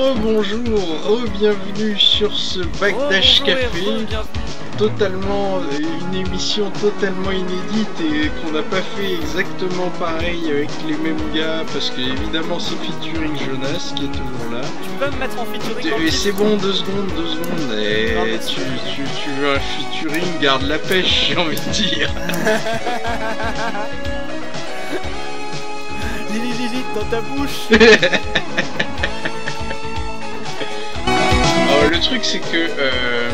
Rebonjour, re-bienvenue sur ce Backdash Oh, bonjour Café, totalement euh, une émission totalement inédite et qu'on n'a pas fait exactement pareil avec les mêmes gars parce que évidemment c'est featuring Jonas qui est toujours là. Tu peux me mettre en featuring Et c'est bon, deux secondes, deux secondes. Et Non, tu, tu, tu veux un featuring, garde la pêche, j'ai envie de dire. Lili dans ta bouche truc c'est que euh,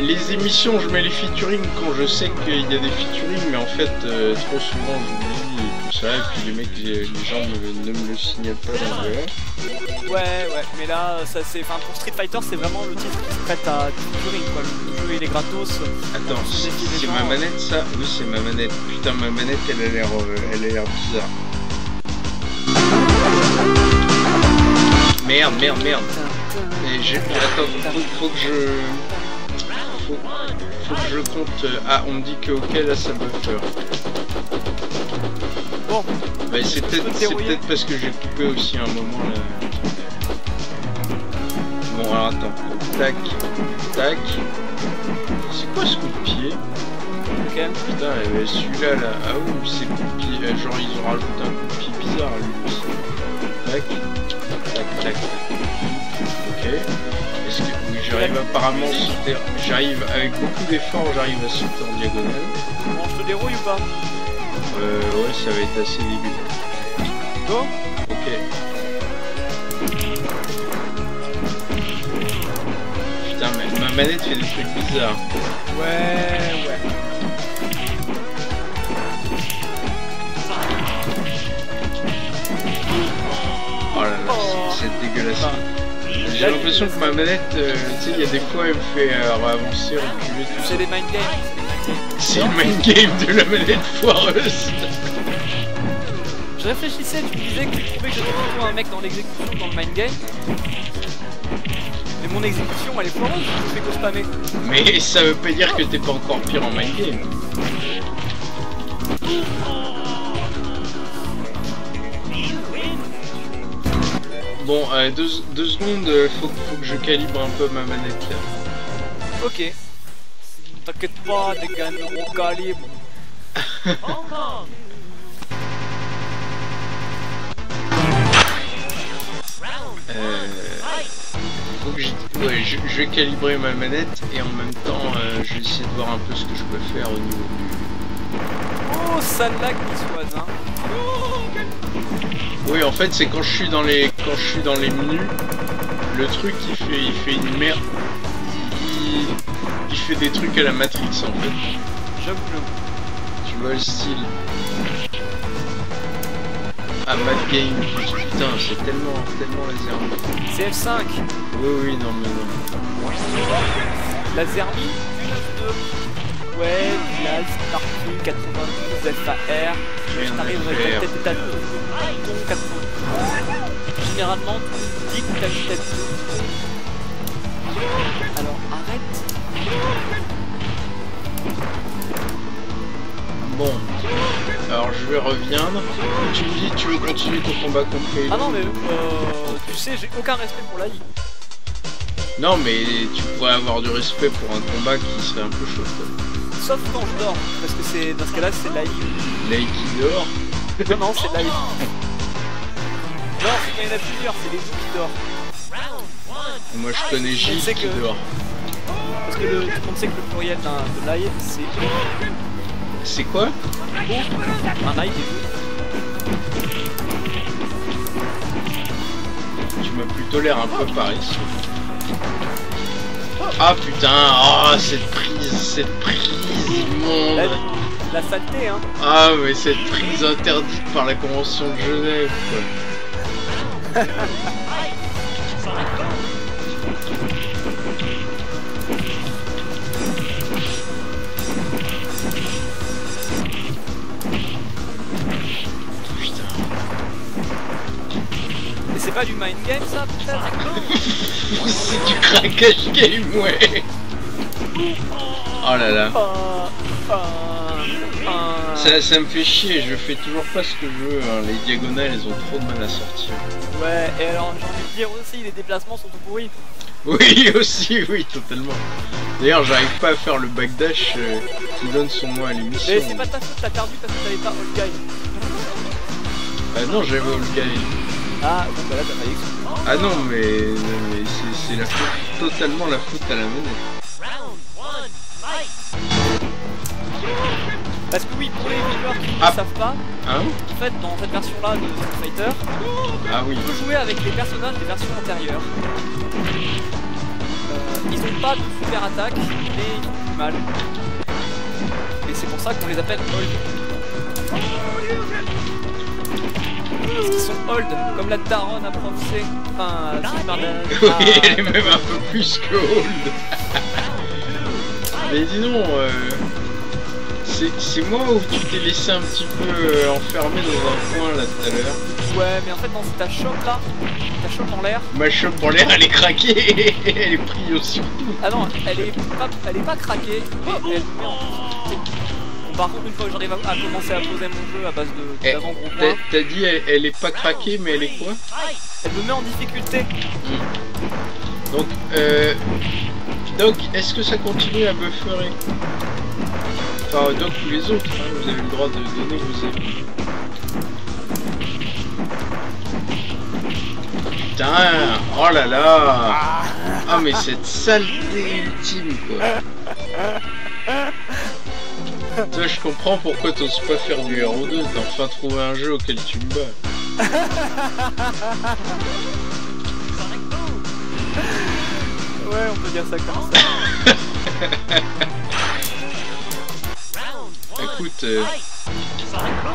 les émissions, je mets les featuring quand je sais qu'il y a des featuring, mais en fait, euh, trop souvent j'oublie et tout ça, et puis les mecs, les, gens ne, ne me le signalent pas dans le Ouais ouais mais là ça c'est. Enfin pour Street Fighter c'est vraiment le titre qui se prête à du featuring quoi. Le jeu il est gratos. Attends, C'est ma manette ça? Oui, c'est ma manette. Putain, ma manette elle a l'air euh, elle a l'air bizarre. Merde, merde, merde. Et j'ai. Attends, faut, faut que je. Faut, faut que je compte. euh, Ah, on me dit que ok, là ça buffer. Bon, Bah, c'est peut-être peut-être parce que j'ai coupé aussi un moment là. Bon, alors attends. Tac, tac. C'est quoi ce coup de pied? Putain, euh, celui-là là, ah oui, c'est coup de pied. euh, genre ils ont rajouté un coup de pied bizarre lui aussi. Tac, tac, tac. Ok. Est-ce que oui, j'arrive apparemment à sauter. J'arrive avec beaucoup d'efforts, j'arrive à sauter en diagonale. Bon je te dérouille ou pas Euh, ouais, ça va être assez dégueu. Go Ok. Putain, mais ma manette fait des trucs bizarres. Ouais ouais. Oh là là, Oh. c'est c'est dégueulasse. J'ai l'impression que ma manette, euh, tu sais, il y a des fois, elle me fait euh, avancer, reculer. C'est des mind games. c'est mind le main game de la manette foireuse. Je réfléchissais, tu me disais que tu trouvais que j'étais un mec dans l'exécution dans le mind game. Mais mon exécution elle est foireuse, je fais que spammer. Mais ça veut pas dire que t'es pas encore pire en main game. Bon, deux, deux secondes, euh, faut, faut que je calibre un peu ma manette là. Ok. T'inquiète pas, t'es quand même de bon calibre. Euh, faut que je, ouais, je, je vais calibrer ma manette et en même temps, euh, je vais essayer de voir un peu ce que je peux faire au niveau du, Oh, ça lag hein. Oui, en fait, c'est quand je suis dans les quand je suis dans les menus, le truc il fait il fait une merde. Il, il fait des trucs à la Matrix en fait. J'avoue. Tu vois le style. Ah Mad Game, putain, c'est tellement tellement réservé. C'est F5. Oui oui non mais non. La Zermi, 2. Ouais, la Starfleet 92 FAR. T'arriverais faire. peut-être à ton 92. Généralement, tu dis que t'as tête. Alors arrête. Bon. Alors je vais reviendre. Tu me dis tu veux continuer ton combat contre les Ah non, mais euh, tu sais, j'ai aucun respect pour l'AI. Non mais tu pourrais avoir du respect pour un combat qui serait un peu chaud. quoi. Sauf quand je dors. Parce que c'est dans ce cas-là, c'est l'AI. L'œil qui dort. Non, non, c'est l'AI. Non, c'est quand il y en a plusieurs, c'est les loups qui dorment. Moi je connais sait qui que- dort. Parce que le, tout le monde sait que le pluriel d'un l'AI, c'est C'est quoi? Un loups. Tu m'as plutôt l'air un peu par ici. Ah putain, oh cette prise, cette prise immonde. La, la saleté, hein. Ah mais cette prise interdite par la Convention de Genève quoi. Putain. Et c'est pas du mind game, ça, peut-être C'est du craquage game ouais. Oh là là. Ça, ça me fait chier, je fais toujours pas ce que je veux. hein. Les diagonales, elles ont trop de mal à sortir. Ouais, et alors j'ai envie de dire aussi, les déplacements sont tout pourris. Oui, aussi, oui, totalement. D'ailleurs, j'arrive pas à faire le backdash euh, qui donne son nom à l'émission. Mais c'est pas ta faute, t'as perdu parce que t'avais pas All Guy. Ah non, j'avais All Guy. Ah, bon bah là t'as failli. Ah non, mais, c'est la faute, totalement la faute à la manette. Parce que oui, pour les joueurs qui Ah. ne savent pas, Hein en fait dans cette version-là de Street Fighter, Ah oui. on peut jouer avec les personnages des versions antérieures. Euh, ils ont pas de super attaque, mais ils font du mal. Et c'est pour ça qu'on les appelle. Parce qu'ils sont hold, comme la daronne à Prof C. Enfin, Super Dan- Oui, elle est Ah, même un peu plus que Hold. Mais dis donc, euh, c'est c'est moi ou tu t'es laissé un petit peu euh, enfermé dans un coin là tout à l'heure. Ouais, mais en fait, dans ta chope là, ta chope en l'air, Ma chope en l'air, elle est craquée, elle est prise surtout. Ah non, elle est pas, elle est pas craquée, mais elle par contre, une fois que j'arrive à, à commencer à poser mon jeu à base de Eh, d'avant gros T'as points, t'as dit elle, elle est pas craquée, mais elle est quoi elle me met en difficulté. Donc, euh, Doc, est-ce que ça continue à bufferer Enfin, Doc ou les autres, hein, vous avez le droit de donner vos avis. Putain, oh là là Ah mais cette saleté ultime quoi Toi je comprends pourquoi t'oses pas faire du RO2, t'as enfin trouvé un jeu auquel tu me bats. Ouais, on peut dire ça comme ça. Écoute, euh,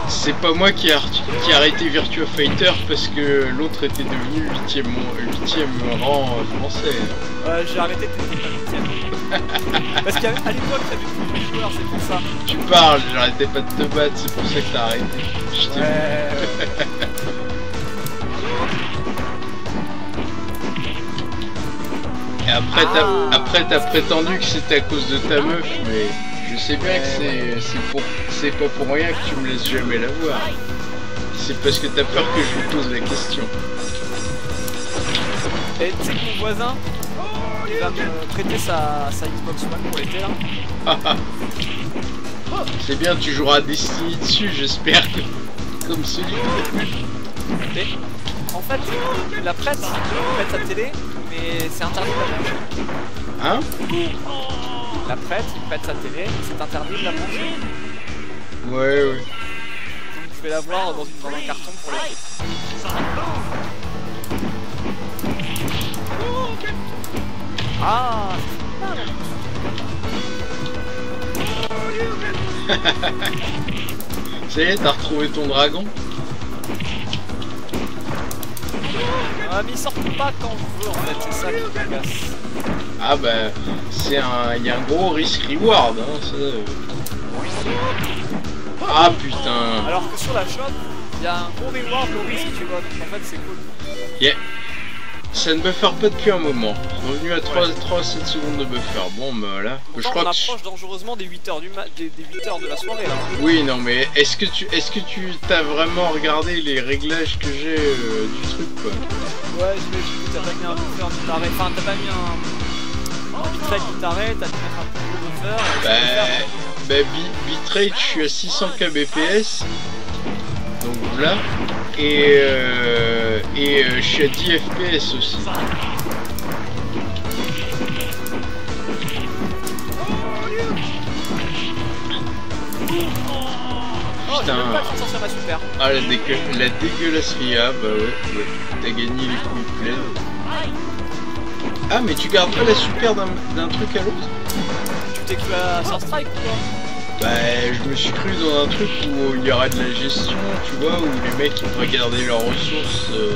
c'est pas moi qui a, qui a arrêté Virtua Fighter parce que l'autre était devenu 8ème, 8ème rang euh, français. Ouais, j'ai arrêté Parce qu'à l'époque, t'avais plus de joueurs, c'est pour ça. Tu parles, j'arrêtais pas de te battre, c'est pour ça que t'as arrêté. Je t'ai Ouais. Et après t'as Ah. après t'as prétendu que c'était à cause de ta meuf, mais je sais bien que c'est c'est pour c'est pas pour rien que tu me laisses jamais la voir. C'est parce que t'as peur que je lui pose la question. Et tu sais que mon voisin, il va me prêter sa, sa Xbox One pour l'été là. C'est bien, tu joueras à Destiny dessus, j'espère que comme celui. Et en fait, la il prête sa télé, mais c'est interdit de la brancher. Hein? La prête, il prête sa télé, c'est interdit de la brancher. Ouais ouais. Donc je vais la voir dans, une, dans un carton pour l'été. Ah Ça y est, t'as retrouvé ton dragon Ah mais ils sortent pas quand on veut en fait, c'est ça qui me casse. Ah bah, c'est un... Il y a un gros risk-reward, hein, ça... euh. Ah putain Alors que sur la shop, il y a un gros reward au risque, tu vois, donc en fait c'est cool. Ça ne buffer pas depuis un moment. Revenu à 3, 3 7 secondes de buffer. Bon bah voilà. Je Pourtant, crois on que... approche dangereusement des 8 heures du des, des 8 heures de la soirée là. Oui non mais est-ce que tu est-ce que tu t'as vraiment regardé les réglages que j'ai euh, du truc quoi? Ouais, que t'as pas mis un buffer qui t'arrête. Enfin, t'as pas mis un. Un bitrate qui t'arrête, t'as mettre un plus gros buffer. Bah, bah bi- bitrate, je suis à 600 kbps. Donc voilà. Et, euh, et euh, je suis à 10 fps aussi. Oh, putain. Ah la, dégue- la dégueulasserie, ah bah ouais, ouais. T'as gagné les couilles pleines. Ah mais tu gardes pas la super d'un truc à l'autre? Tu t'es cru à Sur Strike ou quoi? Bah je me suis cru dans un truc où il y aurait de la gestion, tu vois, où les mecs ils pourraient garder leurs ressources euh,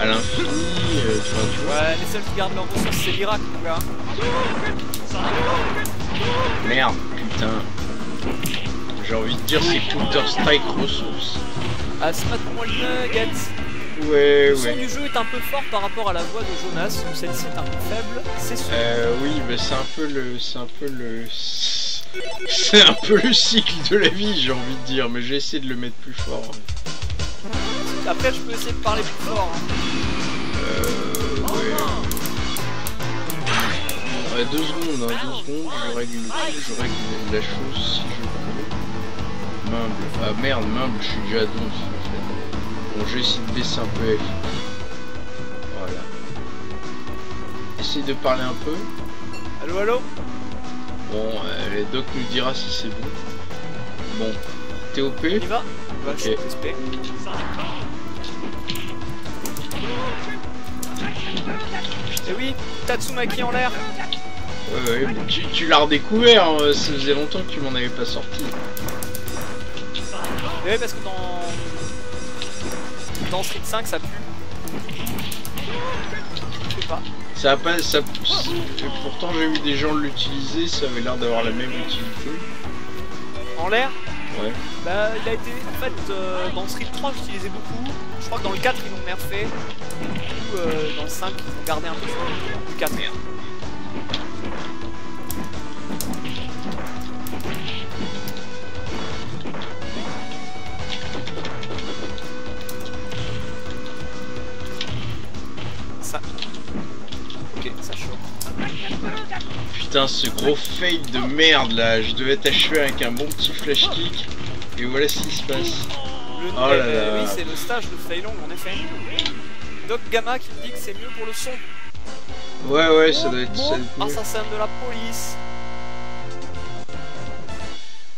à l'infini, euh, enfin, tu vois. Ouais, les seuls qui gardent leurs ressources, c'est l'Irak, mon gars. Merde, putain. J'ai envie de dire c'est Counter Strike ressources. Ah, c'est pas pour moi le nugget. Ouais, Le son ouais. du jeu est un peu fort par rapport à la voix de Jonas, où celle-ci est un peu faible, c'est sûr. Euh, oui, bah c'est un peu le, c'est un peu le, C'est un peu le cycle de la vie, j'ai envie de dire, mais j'ai essayé de le mettre plus fort. Après, je peux essayer de parler plus fort. hein. Euh. Ouais. Ouais, deux secondes, hein, deux secondes, je règle je règle la chose si je peux. Meuble. Ah merde, meuble, je suis déjà à 12 en fait. Bon, je vais essayer de baisser un peu F. Voilà. Essaye de parler un peu. Allô, allô? Bon, euh, le doc nous dira si c'est bon. Bon, TOP On y va Ok. Et Eh oui, Tatsumaki en l'air. Ouais, ouais, tu, tu l'as redécouvert, hein, ça faisait longtemps que tu m'en avais pas sorti. Et oui, parce que dans. Dans Street 5, ça pue. Je sais pas. Ça a pas. Ça, et pourtant, j'ai vu des gens l'utiliser, ça avait l'air d'avoir la même utilité. En l'air Ouais. Bah, il a été. En fait, euh, dans Street 3, j'utilisais beaucoup. Je crois que dans le 4, ils l'ont nerfé. Du coup, euh, dans le 5, ils ont gardé un peu sur le 4. Putain, ce gros fail de merde là, je devais t'achever avec un bon petit flash kick. Et voilà ce qui se passe. Le Oh là là. Oui, c'est le stage de Feilong en effet. Doc Gamma qui me dit que c'est mieux pour le son. Ouais, ouais, ça doit être, ça doit être mieux. Assassin de la police.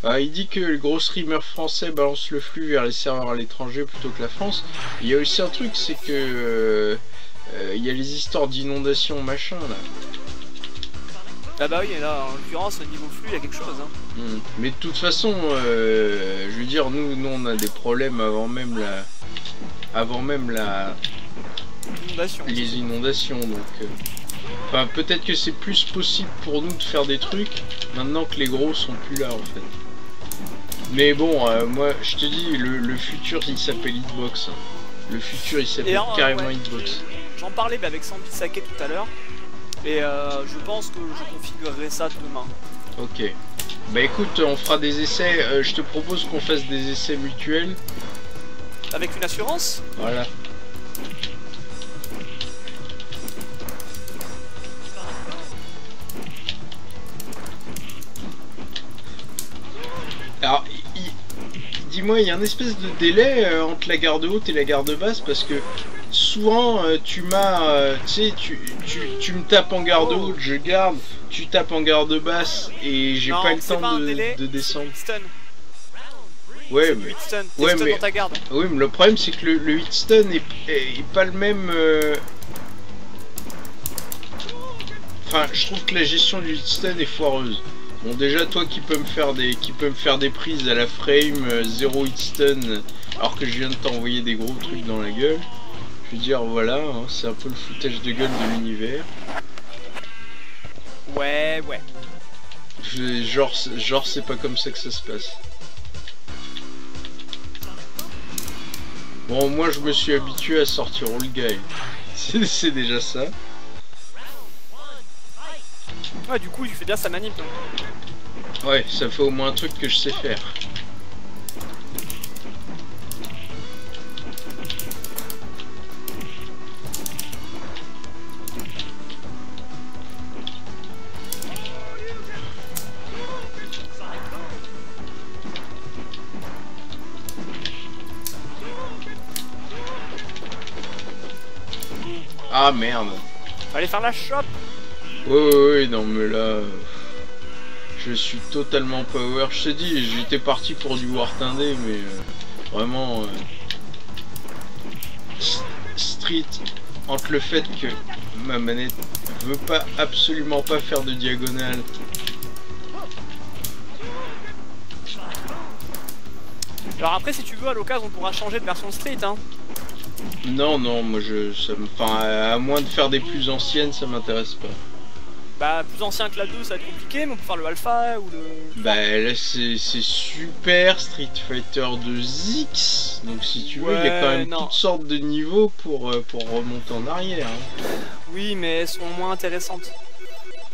Ah, il dit que le gros streamer français balance le flux vers les serveurs à l'étranger plutôt que la France. Il y a aussi un truc, c'est que euh, euh, il y a les histoires d'inondation machin là. Ah bah oui, et là en l'occurrence, au niveau flux, il y a quelque chose. Hein. Hmm. Mais de toute façon, euh, je veux dire, nous, nous, on a des problèmes avant même la, avant même la, Inondation. les inondations, donc. euh, Enfin, peut-être que c'est plus possible pour nous de faire des trucs maintenant que les gros sont plus là en fait. Mais bon, euh, moi, je te dis, le, le futur il s'appelle Hitbox. hein. Le futur il s'appelle carrément ouais, Hitbox. J'en parlais bah, avec Sambi Sake tout à l'heure. Et euh, je pense que je configurerai ça demain. Ok. Bah écoute, on fera des essais. euh, je te propose qu'on fasse des essais mutuels. Avec une assurance? Voilà. Alors, dis-moi, il y a un espèce de délai euh, entre la garde haute et la garde basse parce que souvent euh, tu m'as, euh, tu sais, tu, tu, tu me tapes en garde haute, je garde, tu tapes en garde basse et j'ai pas le temps pas de, délai, de c'est descendre. Stun. Ouais, mais stun. Ouais, stun mais- dans ta garde. oui, mais le problème c'est que le, le hit stun est, est- est pas le même. euh, Enfin, je trouve que la gestion du hit stun est foireuse. Bon, déjà toi qui peux me faire des qui peut me faire des prises à la frame, euh, zéro hit stun, alors que je viens de t'envoyer des gros trucs dans la gueule. Dire, voilà, hein, c'est un peu le foutage de gueule de l'univers. Ouais, ouais. Je- Genre, c'est- genre, c'est pas comme ça que ça se passe. Bon, moi je me suis habitué à sortir all guy. C'est c'est déjà ça. Ouais, du coup, il fait bien sa manip. donc. Ouais, ça fait au moins un truc que je sais faire. Merde. Fallait faire la shop. Ouais, ouais, ouais, non, mais là. Je suis totalement power. Je t'ai dit, j'étais parti pour du War Tindé, mais euh, vraiment. euh, Street, entre le fait que ma manette veut pas absolument pas faire de diagonale. Alors après, si tu veux, à l'occasion, on pourra changer de version Street. Hein. Non, non, moi je. Ça me... Enfin, à moins de faire des plus anciennes, ça m'intéresse pas. Bah, plus ancien que la 2, ça va être compliqué, mais on peut faire le Alpha ou le. Bah là c'est super Street Fighter 2X donc si tu veux il y a quand même non. toutes sortes de niveaux pour, euh, pour remonter en arrière. hein. Oui, mais elles sont moins intéressantes.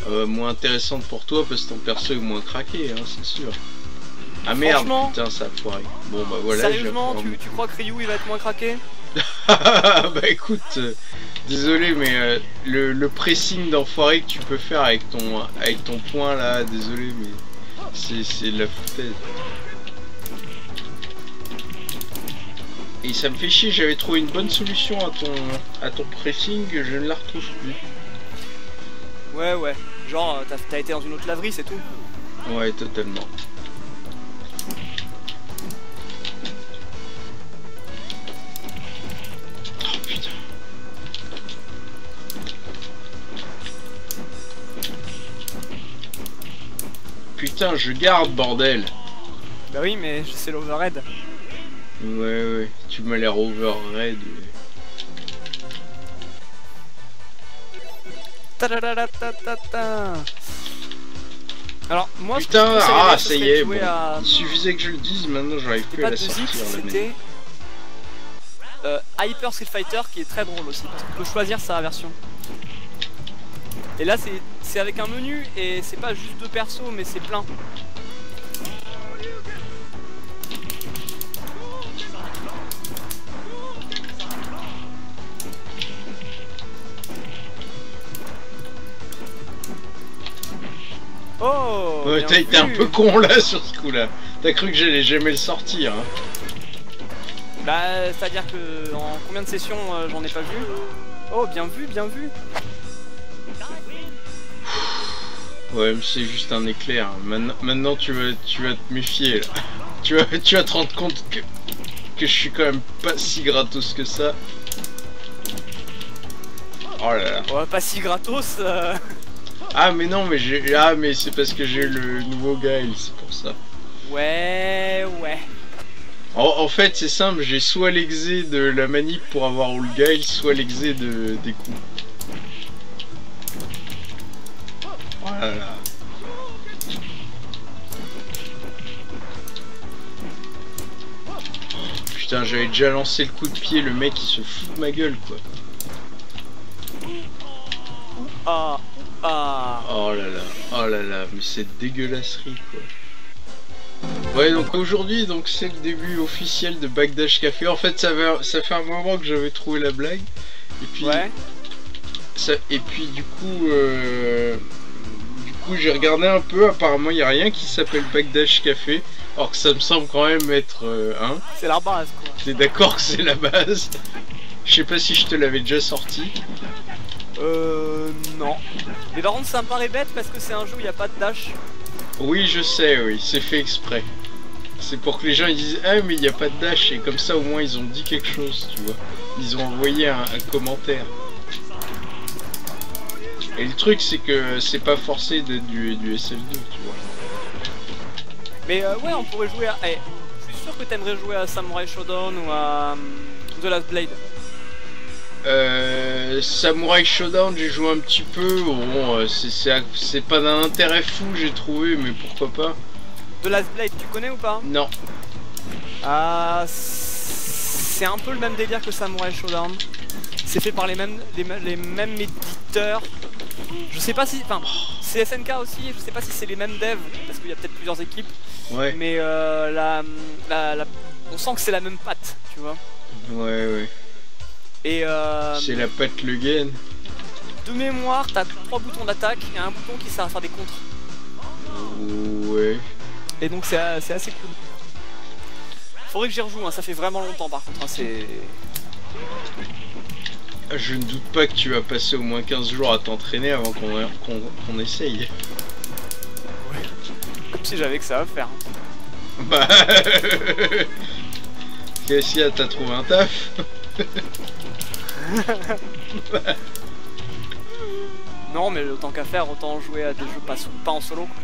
euh, moins intéressante pour toi parce que ton perso est moins craqué, hein, c'est sûr. Ah merde, putain, ça a foiré. Bon bah voilà, Sérieusement, tu, tu crois que Ryu il va être moins craqué? bah écoute, euh, désolé, mais euh, le, le pressing d'enfoiré que tu peux faire avec ton, avec ton point là, désolé, mais c'est de la foutaise. Et ça me fait chier, j'avais trouvé une bonne solution à ton, à ton pressing, je ne la retrouve plus. Ouais, ouais. Genre, t'as t'as été dans une autre laverie, c'est tout. Ouais, totalement. Putain, je garde, bordel. Bah oui, mais c'est l'overhead. Ouais, ouais, tu m'as l'air. Ta-da-da-da-ta-ta-ta. Alors, moi, Putain, je ah, ça y est, bon. à- Il suffisait que je le dise, maintenant j'arrive plus à la 2X, sortir. c'était euh, Hyper Street Fighter qui est très drôle aussi. Parce qu'on peut choisir sa version. Et là, c'est c'est avec un menu et c'est pas juste deux persos, mais c'est plein. Oh Ouais, t'as été un peu con là sur ce coup là. T'as cru que j'allais jamais le sortir. Hein. Bah, c'est-à-dire que en combien de sessions euh, j'en ai pas vu? Oh, bien vu, bien vu. Ouais, mais c'est juste un éclair. Maintenant, maintenant tu, vas, tu vas te méfier là. Tu vas, tu vas te rendre compte que, que je suis quand même pas si gratos que ça. Oh là là. Ouais, pas si gratos. euh. Ah mais non mais j'ai ah mais c'est parce que j'ai le nouveau Gaël, c'est pour ça. Ouais, ouais. En, en fait c'est simple, j'ai soit l'exé de la manip pour avoir All Gaël, soit l'exé de des coups. Là là. Putain, j'avais déjà lancé le coup de pied, le mec il se fout de ma gueule quoi. Ah, ah. Oh là là, oh là là, mais cette dégueulasserie quoi. Ouais donc aujourd'hui donc c'est le début officiel de Bagdash Café. En fait ça, va, ça fait un moment que j'avais trouvé la blague. Et puis, Ouais. ça, et puis du coup euh, coup j'ai regardé un peu, apparemment il n'y a rien qui s'appelle Bagdash Café. Alors que ça me semble quand même être euh, hein. C'est la base, quoi. T'es d'accord que c'est la base? Je sais pas si je te l'avais déjà sorti. Euh, non. Mais par contre, ça me paraît bête parce que c'est un jeu où il n'y a pas de dash. Oui, je sais, oui, c'est fait exprès. C'est pour que les gens ils disent Ah, mais il n'y a pas de dash, et comme ça au moins ils ont dit quelque chose, tu vois. Ils ont envoyé un, un commentaire. Et le truc, c'est que c'est pas forcé d'être du, du SF2, tu vois. Mais euh, ouais, on pourrait jouer à. Eh, je suis sûr que t'aimerais jouer à Samurai Shodown ou à hum, The Last Blade. Euh, Samurai Showdown, j'ai joué un petit peu. Bon, euh, c'est- pas d'un intérêt fou, j'ai trouvé, mais pourquoi pas. The Last Blade, tu connais ou pas? Non. Ah, c'est un peu le même délire que Samurai Showdown. C'est fait par les mêmes, les, mêmes- les mêmes éditeurs. Je sais pas si. Enfin, c'est SNK aussi, je sais pas si c'est les mêmes devs, parce qu'il y a peut-être plusieurs équipes. Ouais, Mais euh, la, la- la- on sent que c'est la même patte, tu vois. ouais, ouais. Et euh, C'est la patte Le Gain. de mémoire, t'as trois boutons d'attaque et un bouton qui sert à faire des contres. Ouais. Et donc c'est c'est assez cool. Faudrait que j'y rejoue, hein, ça fait vraiment longtemps par contre. hein, c'est. Je ne doute pas que tu vas passer au moins 15 jours à t'entraîner avant qu'on essaye. Comme si j'avais que ça à faire. Bah. Qu'est-ce qu'il y a T'as trouvé un taf Non, mais autant qu'à faire, autant jouer à des jeux pas, en solo. quoi.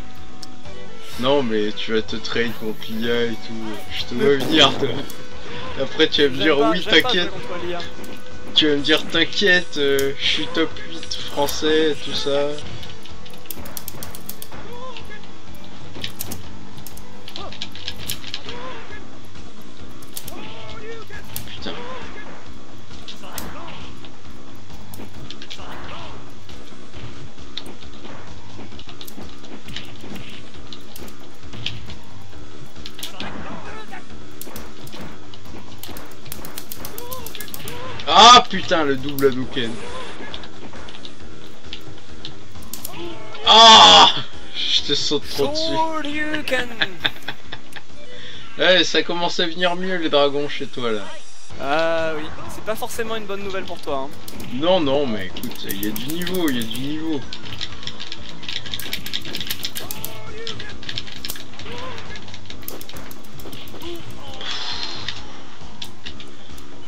Non, mais tu vas te trade contre l'IA et tout. Je te vois venir. Après, tu vas me dire oui, t'inquiète. Tu vas me dire t'inquiète, euh, je suis top 8 français, tout ça. Putain, le double Hadouken. Ah Je te saute trop dessus. Ouais, ça commence à venir mieux les dragons chez toi là. Ah oui, c'est pas forcément une bonne nouvelle pour toi. Hein. Non, non, mais écoute, il y a du niveau, il y a du niveau.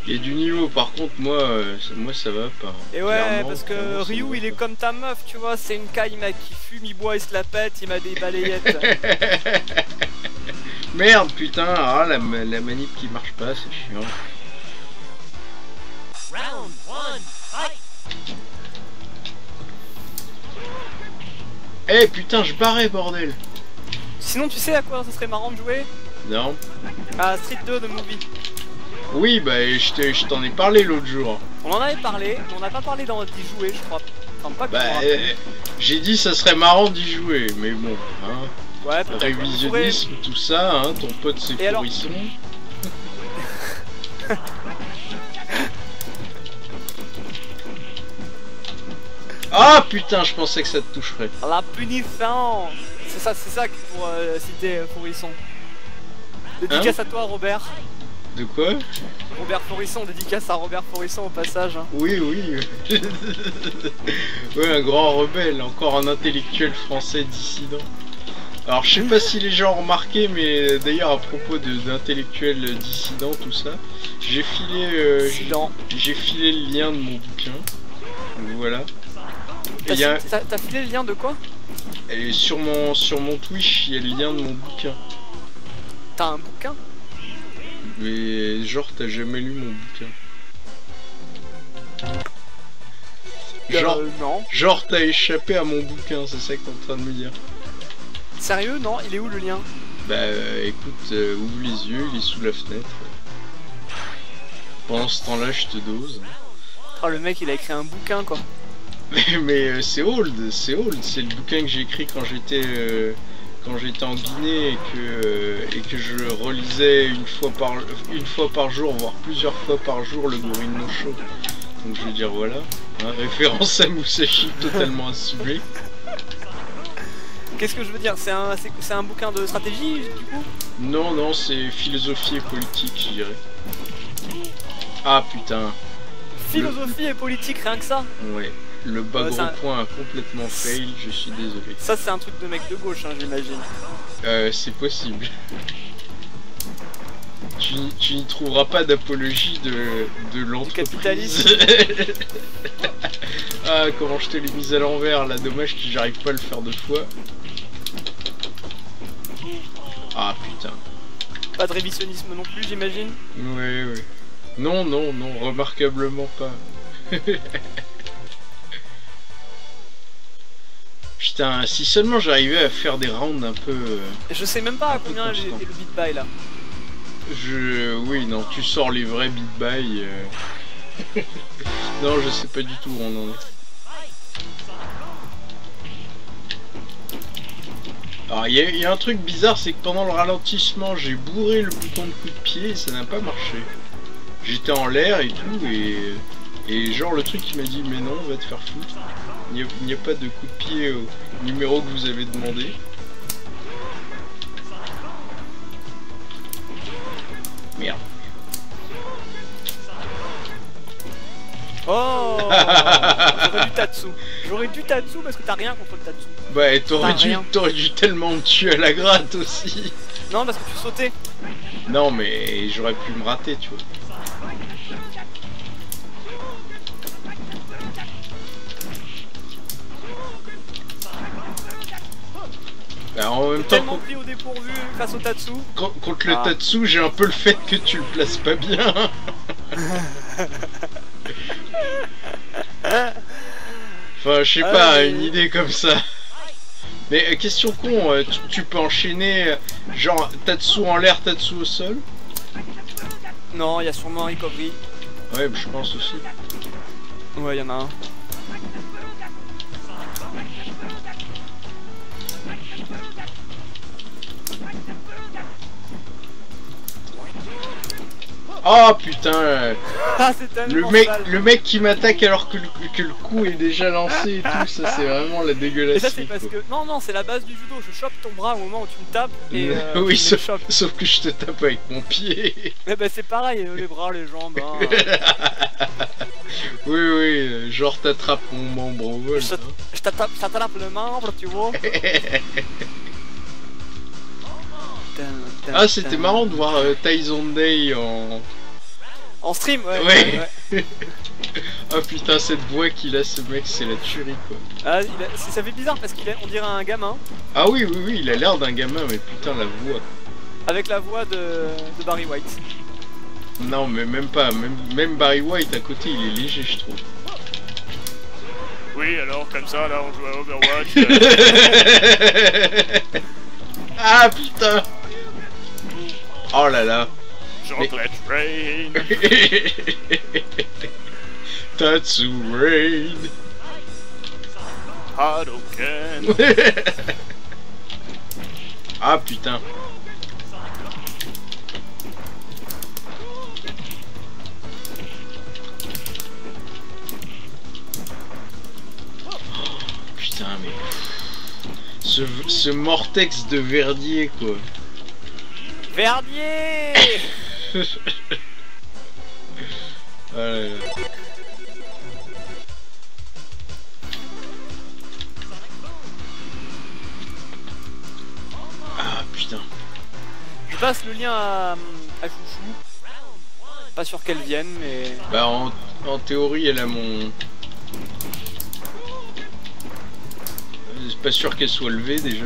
Il y a du niveau, par contre, moi, euh, ça- moi ça va pas. Et ouais, Clairement, parce que Ryu il est comme ta meuf, tu vois, c'est une caille mec, il fume, il boit, il se la pète, il m'a des balayettes. Merde, putain, ah, la, ma- la manip qui marche pas, c'est chiant. Round one, fight! Eh putain, je barrais, bordel Sinon tu sais à quoi ça serait marrant de jouer? Non À Street 2 de Movie. Oui, bah, je te- je t'en ai parlé l'autre jour. On en avait parlé, mais on n'a pas parlé d'y jouer je crois. Enfin pas que Bah, euh, j'ai dit ça serait marrant d'y jouer, mais bon, hein. Ouais. Révisionnisme, tout ça, hein, ton pote c'est alors pourrisson. Ah putain, je pensais que ça te toucherait. La punition C'est ça, c'est ça que pour euh, citer euh, Forisson. Dédicace à toi Robert. De quoi Robert Forisson, dédicace à Robert Forisson au passage. hein. Oui, oui. ouais, un grand rebelle, encore un intellectuel français dissident. Alors, je sais pas si les gens ont remarqué, mais d'ailleurs, à propos de- d'intellectuels dissidents, tout ça, j'ai filé, euh, j'ai- filé le lien de mon bouquin. Donc, Voilà. A- t'as filé le lien de quoi? Et sur mon sur mon Twitch, il y a le lien de mon bouquin. T'as un bouquin? Mais genre, t'as jamais lu mon bouquin. Genre, Euh, non. genre t'as échappé à mon bouquin, c'est ça que t'es en train de me dire. Sérieux Non? Il est où le lien? Bah euh, écoute, euh, ouvre les yeux, il est sous la fenêtre. Pendant ce temps-là, je te dose. Ah le mec il a écrit un bouquin quoi. Mais, mais, c'est old, c'est old, c'est le bouquin que j'ai écrit quand j'étais euh, quand j'étais en Guinée et que et que je relisais une fois par une fois par jour, voire plusieurs fois par jour le Gorille no Show. Donc je veux dire voilà, hein, référence à Musashi totalement assumée. Qu'est-ce que je veux dire? C'est un, c'est c'est un bouquin de stratégie du coup? Non non, c'est philosophie et politique, je dirais. Ah putain, Philosophie et politique, rien que ça? Ouais. Le bas Ouais, gros ça- point a complètement fail, je suis désolé. Ça c'est un truc de mec de gauche hein, j'imagine. Euh, c'est possible. Tu, n'y- tu n'y trouveras pas d'apologie de, de l'entreprise. capitalisme. ah, comment je te l'ai mise à l'envers, là, dommage que j'arrive pas à le faire deux fois. Ah putain. Pas de révisionnisme non plus j'imagine. Ouais, ouais. Non, non, non, remarquablement pas. Putain, si seulement j'arrivais à faire des rounds un peu... euh, je sais même pas à combien constant. est le beat buy là. Je... Oui, non, tu sors les vrais beat by. euh. non, je sais pas du tout où on en est. Alors, il y, a- il y a un truc bizarre, c'est que pendant le ralentissement, j'ai bourré le bouton de coup de pied et ça n'a pas marché. J'étais en l'air et tout, et... Et genre, le truc, il m'a dit, mais non, va te faire foutre. Il n'y a, pas de coup de pied au numéro que vous avez demandé. Merde. Oh J'aurais du Tatsu. J'aurais du Tatsu parce que t'as rien contre le Tatsu. Bah, et t'aurais dû, t'aurais dû tellement me tuer à la gratte aussi. Non parce que tu sautais. Non, mais j'aurais pu me rater, tu vois. En même temps, Tellement con- pris au dépourvu face au Tatsu. contre le Ah. Tatsu, j'ai un peu le fait que tu le places pas bien. enfin, je sais pas, Ah, une idée comme ça. Mais euh, question con, euh, tu, tu peux enchaîner euh, genre Tatsu en l'air, Tatsu au sol? Non, il y a sûrement un recovery. Ouais, je pense aussi. Ouais, il y en a un. Oh putain Ah, Le mec, sale. le mec qui m'attaque alors que le, que le coup est déjà lancé et tout, ça c'est vraiment la Et dégueulasse. ça, c'est parce que. Non, non, c'est la base du judo. Je chope ton bras au moment où tu me tapes et. euh, oui, sauf, chope. sauf que je te tape avec mon pied. Mais bah, c'est pareil, euh, les bras, les jambes. Hein. oui, oui, euh, genre t'attrapes mon membre au vol. Je- hein. Je t'attrape le membre, tu vois. Ah, c'était marrant de voir euh, Tyson Day en. En stream, ouais. Ouais. ouais. Ah putain, cette voix qu'il a, ce mec, c'est la tuerie quoi. Ah, il a- ça fait bizarre parce qu'il est- on dirait un gamin Ah oui, oui, oui, il a l'air d'un gamin, mais putain, la voix. avec la voix de, de Barry White. Non, mais même pas, même, même Barry White à côté, il est léger, je trouve. Oui, alors comme ça, là, on joue à Overwatch. euh, ah putain Oh là là Chocolate Rain. Tatsu Rain Hadouken. Ah putain Oh, Putain mais... Ce, ce Mortex de Verdier quoi Verdier Ah. Ah putain. Je passe le lien à, à Chouchou. Pas sûr qu'elle vienne, mais. Bah en, en théorie elle a mon... C'est pas sûr qu'elle soit levée déjà.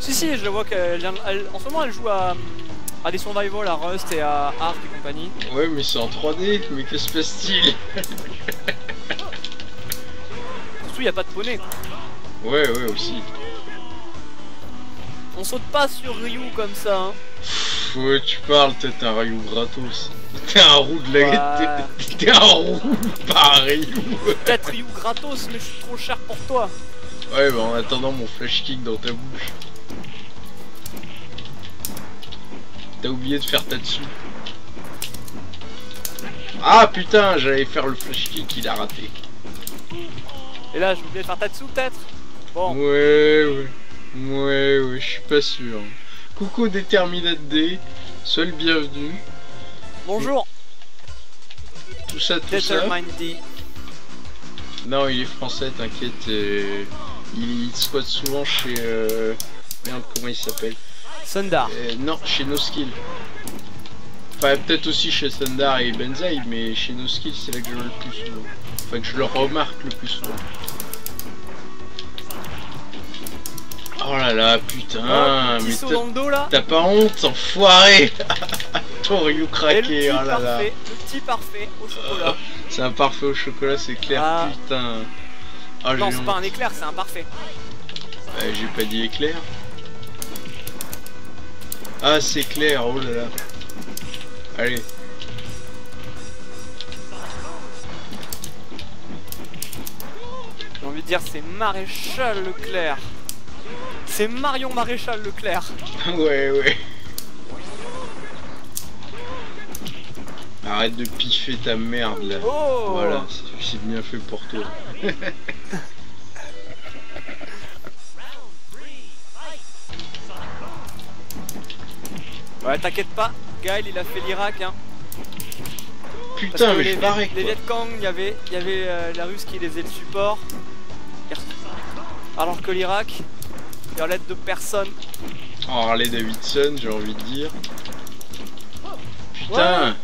Si, si, je vois qu'elle vient. en ce moment, elle joue à, à des survival, à Rust et à Ark et compagnie. Ouais mais c'est en 3D, mais que se passe-t-il? Surtout, y a pas de poney. quoi. Ouais ouais aussi. On saute pas sur Ryu comme ça. Hein. Pff, Ouais tu parles, t'es un Ryu gratos. T'es un roux de la... Ouais. t'es- T'es un roux, pas un Ryu. Peut-être Ryu gratos, mais je suis trop cher pour toi. Ouais, bah en attendant mon flash kick dans ta bouche. T'as oublié de faire ta dessous. Ah putain, j'allais faire le flash kick, il a raté. Et là, j'ai oublié de faire Tatsu peut-être? Bon, Ouais, ouais. Ouais, ouais, je suis pas sûr. Coucou Déterminate D, sois le bienvenu. bonjour, Tout ça, tout ça. D. Non, il est français, t'inquiète. euh, il, il squatte souvent chez. Euh... Merde, comment il s'appelle? Sundar. Euh, non, chez No Skill. Enfin, peut-être aussi chez Sundar et Benzaï, mais chez No Skill, c'est là que je le vois le plus souvent. Enfin, que je le remarque le plus souvent. Oh là là, putain, Ah, mais t'as- pas honte, enfoiré Ton Ryu le craqué, oh là là. le petit parfait au chocolat. C'est un parfait au chocolat, c'est clair, Ah. putain. Oh, non, c'est pas un éclair, c'est un parfait. Euh, J'ai pas dit éclair. Ah, c'est clair, oh là là. Allez. J'ai envie de dire, c'est Maréchal Leclerc. C'est Marion Maréchal Leclerc. ouais, ouais. Arrête de piffer ta merde là. Oh Voilà, c'est- c'est bien fait pour toi. Ouais, t'inquiète pas, Gaël il a fait l'Irak, hein. Parce Putain, que mais les, je barrais les quoi. Viet Cong, il y avait, y avait euh, la Russe qui les faisait le support. Alors que l'Irak, il y a l'aide de personne. Oh, Harley Davidson, j'ai envie de dire. Putain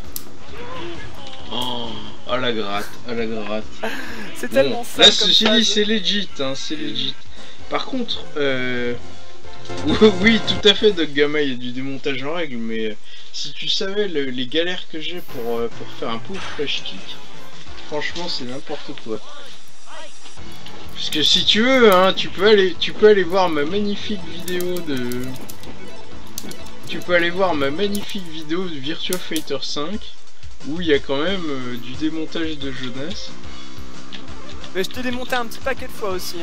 Oh, oh la gratte, oh la gratte. C'est tellement sale là, ceci dit, c'est legit, hein, c'est legit. Par contre, euh... oui, tout à fait, Doc Gamma, il y a du démontage en règle, mais euh, si tu savais le- les galères que j'ai pour, euh, faire un pauvre flash kick, franchement, c'est n'importe quoi. Parce que si tu veux, hein, tu peux aller, tu peux aller voir ma magnifique vidéo de, tu peux aller voir ma magnifique vidéo de Virtua Fighter 5 où il y a quand même euh, du démontage de jeunesse. Mais je t'ai démonté un petit paquet de fois aussi,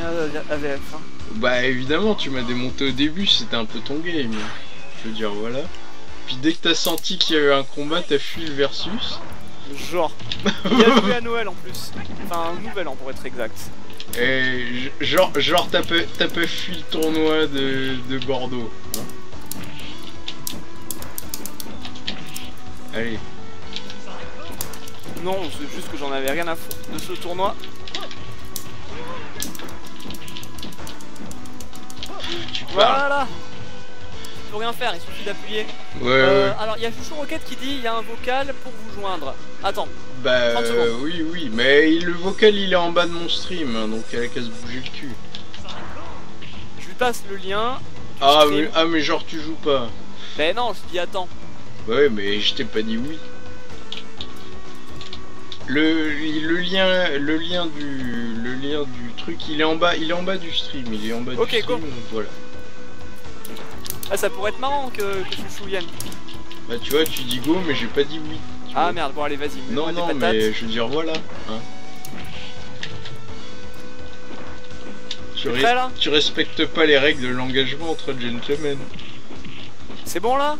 AVF. hein. Bah évidemment, tu m'as démonté au début, c'était un peu ton game. Je veux dire, voilà. Puis dès que t'as senti qu'il y a eu un combat, t'as fui le versus. Genre. Il a joué à Noël en plus. Enfin, un nouvel an pour être exact. Et genre, genre t'as pas, t'as pas fui le tournoi de, de Bordeaux. hein. Allez, Non, c'est juste que j'en avais rien à foutre de ce tournoi. Tu parles. Voilà Il faut rien faire, il suffit d'appuyer. Ouais, Euh, ouais. alors, il y a Chouchou Rocket qui dit il y a un vocal pour vous joindre. Attends, Bah 30 euh, oui, oui, mais le vocal il est en bas de mon stream, donc elle a qu'à se bouger le cul. je lui passe le lien. Ah stream. mais, ah mais genre tu joues pas. Ben non, je dis attends. Ouais, mais je t'ai pas dit oui. Le, le lien, le lien du, le lien du truc, il est en bas, il est en bas du stream, il est en bas du stream, donc voilà. Ah, ça pourrait être marrant que, que Chouchou vienne. Bah tu vois, tu dis go, mais j'ai pas dit oui. Ah vois. merde, bon allez, vas-y. Non, des non, mais je veux dire voilà. Hein. Tu, T'es res- prêt, là? tu respectes pas les règles de l'engagement entre gentlemen. C'est bon là?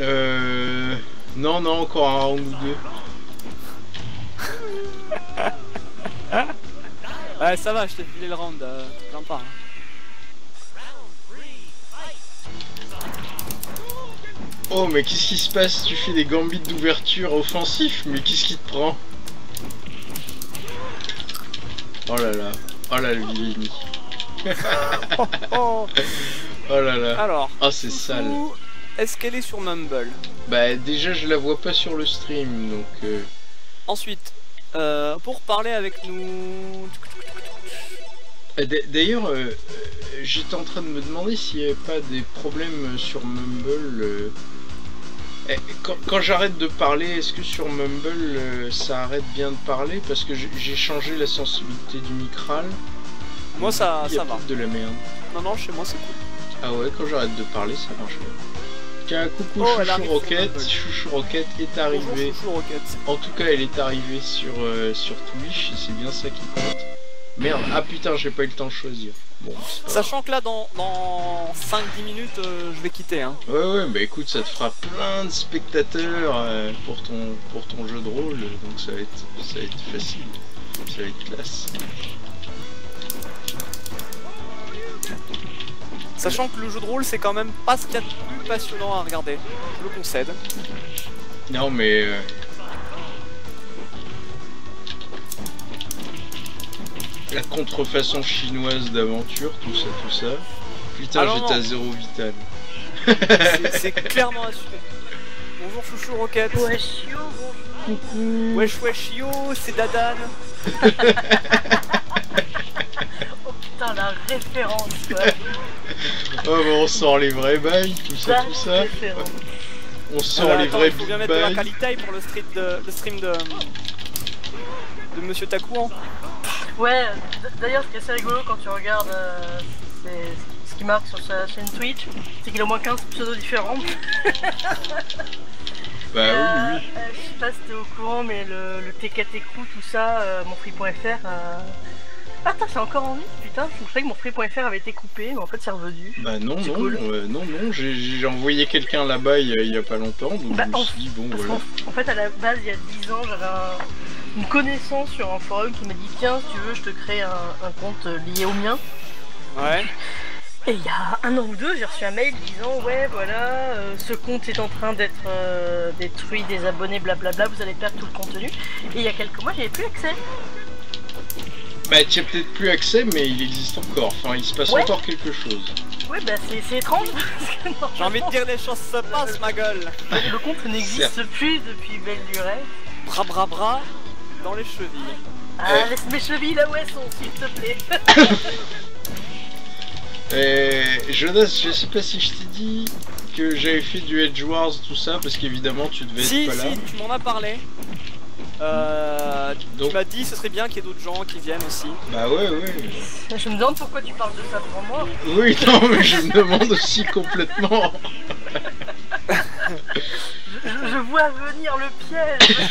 Euh. Non, non, encore un round ou deux. Ouais, ça va, je t'ai filé le round, euh, pas. hein. Oh, mais qu'est-ce qui se passe? Tu fais des gambits d'ouverture offensifs, mais qu'est-ce qui te prend? Oh là là. Oh là le vilainie. Oh, oh. Oh là là. Alors, Oh, c'est sale. Est-ce qu'elle est sur Mumble? Bah, déjà, je la vois pas sur le stream, donc. euh, Ensuite, euh, pour parler avec nous... D- D'ailleurs, euh, euh, j'étais en train de me demander s'il n'y avait pas des problèmes sur Mumble. euh. Eh, Quand, quand j'arrête de parler, est-ce que sur Mumble euh, ça arrête bien de parler? Parce que j'ai changé la sensibilité du micral. Moi ça, Il y a ça va. peut-être de la merde. Non, non, chez moi c'est cool. Ah ouais, quand j'arrête de parler, ça marche bien. Tiens, coucou Oh, Chouchou Rocket. Chouchou Rocket est Bonjour arrivée. Chouchou Rocket. En tout cas, elle est arrivée sur, euh, sur Twitch, et c'est bien ça qui compte. Merde, ah putain, j'ai pas eu le temps de choisir. Bon. Sachant que là, dans, dans 5-10 minutes, euh, je vais quitter. Hein. Ouais ouais bah écoute ça te fera plein de spectateurs euh, pour ton pour ton jeu de rôle donc ça va être ça va être facile ça va être classe Sachant que le jeu de rôle, c'est quand même pas ce qu'il y a de plus passionnant à regarder. Je le concède. non mais euh, la contrefaçon chinoise d'aventure tout ça tout ça putain Ah j'étais à zéro vital C'est- clairement assumé. Bonjour Chouchou Rocket. Wesh yo, bonjour. Wesh wesh yo, c'est Dadan. Oh putain, la référence quoi. oh bah on sort les vrais bails tout ça La tout ça référence. on sort les attends, vrais il faut bien mettre de la bails qualité pour le, street de, le stream de, de Monsieur Takouan. Ouais, d'ailleurs, ce qui est assez rigolo quand tu regardes euh, ce qui marque sur sa chaîne Twitch, c'est qu'il a au moins 15 pseudos différents. bah Euh, oui oui euh, je sais pas si t'es au courant, mais le, le tout ça, euh, mon free.fr. Euh... Ah, c'est encore en vie Putain, je pensais que mon free.fr avait été coupé, mais en fait, c'est revenu. Bah non, non, cool. euh, non, non, j'ai- envoyé quelqu'un là-bas il, il y a pas longtemps, donc Bah, je me en- suis dit, bon voilà. qu'en en fait, à la base, il y a 10 ans, j'avais un- une connaissance sur un forum qui m'a dit Tiens, si tu veux, je te crée un, un compte euh, lié au mien. Ouais. Et il y a un an ou deux, j'ai reçu un mail disant Ouais, voilà, euh, ce compte est en train d'être euh, détruit, des abonnés, blablabla, vous allez perdre tout le contenu. Et il y a quelques mois, j'avais plus accès. Bah tu as peut-être plus accès, mais il existe encore, enfin il se passe Ouais. encore quelque chose. Ouais, bah c'est c'est étrange. J'ai envie de dire les choses se passent, ma gueule. Le compte n'existe plus depuis belle lurette. Bras bras bras dans les chevilles. Ah, Euh. laisse mes chevilles là où elles sont, s'il te plaît. Et Jonas, je sais pas si je t'ai dit que j'avais fait du Edge Wars, tout ça, parce qu'évidemment tu devais Si, être pas là. si, tu m'en as parlé. Euh, Donc- tu m'as dit ce serait bien qu'il y ait d'autres gens qui viennent aussi. Bah ouais, ouais. je me demande pourquoi tu parles de ça pour moi. Oui, non, mais je me demande aussi complètement. Je, vois venir le piège.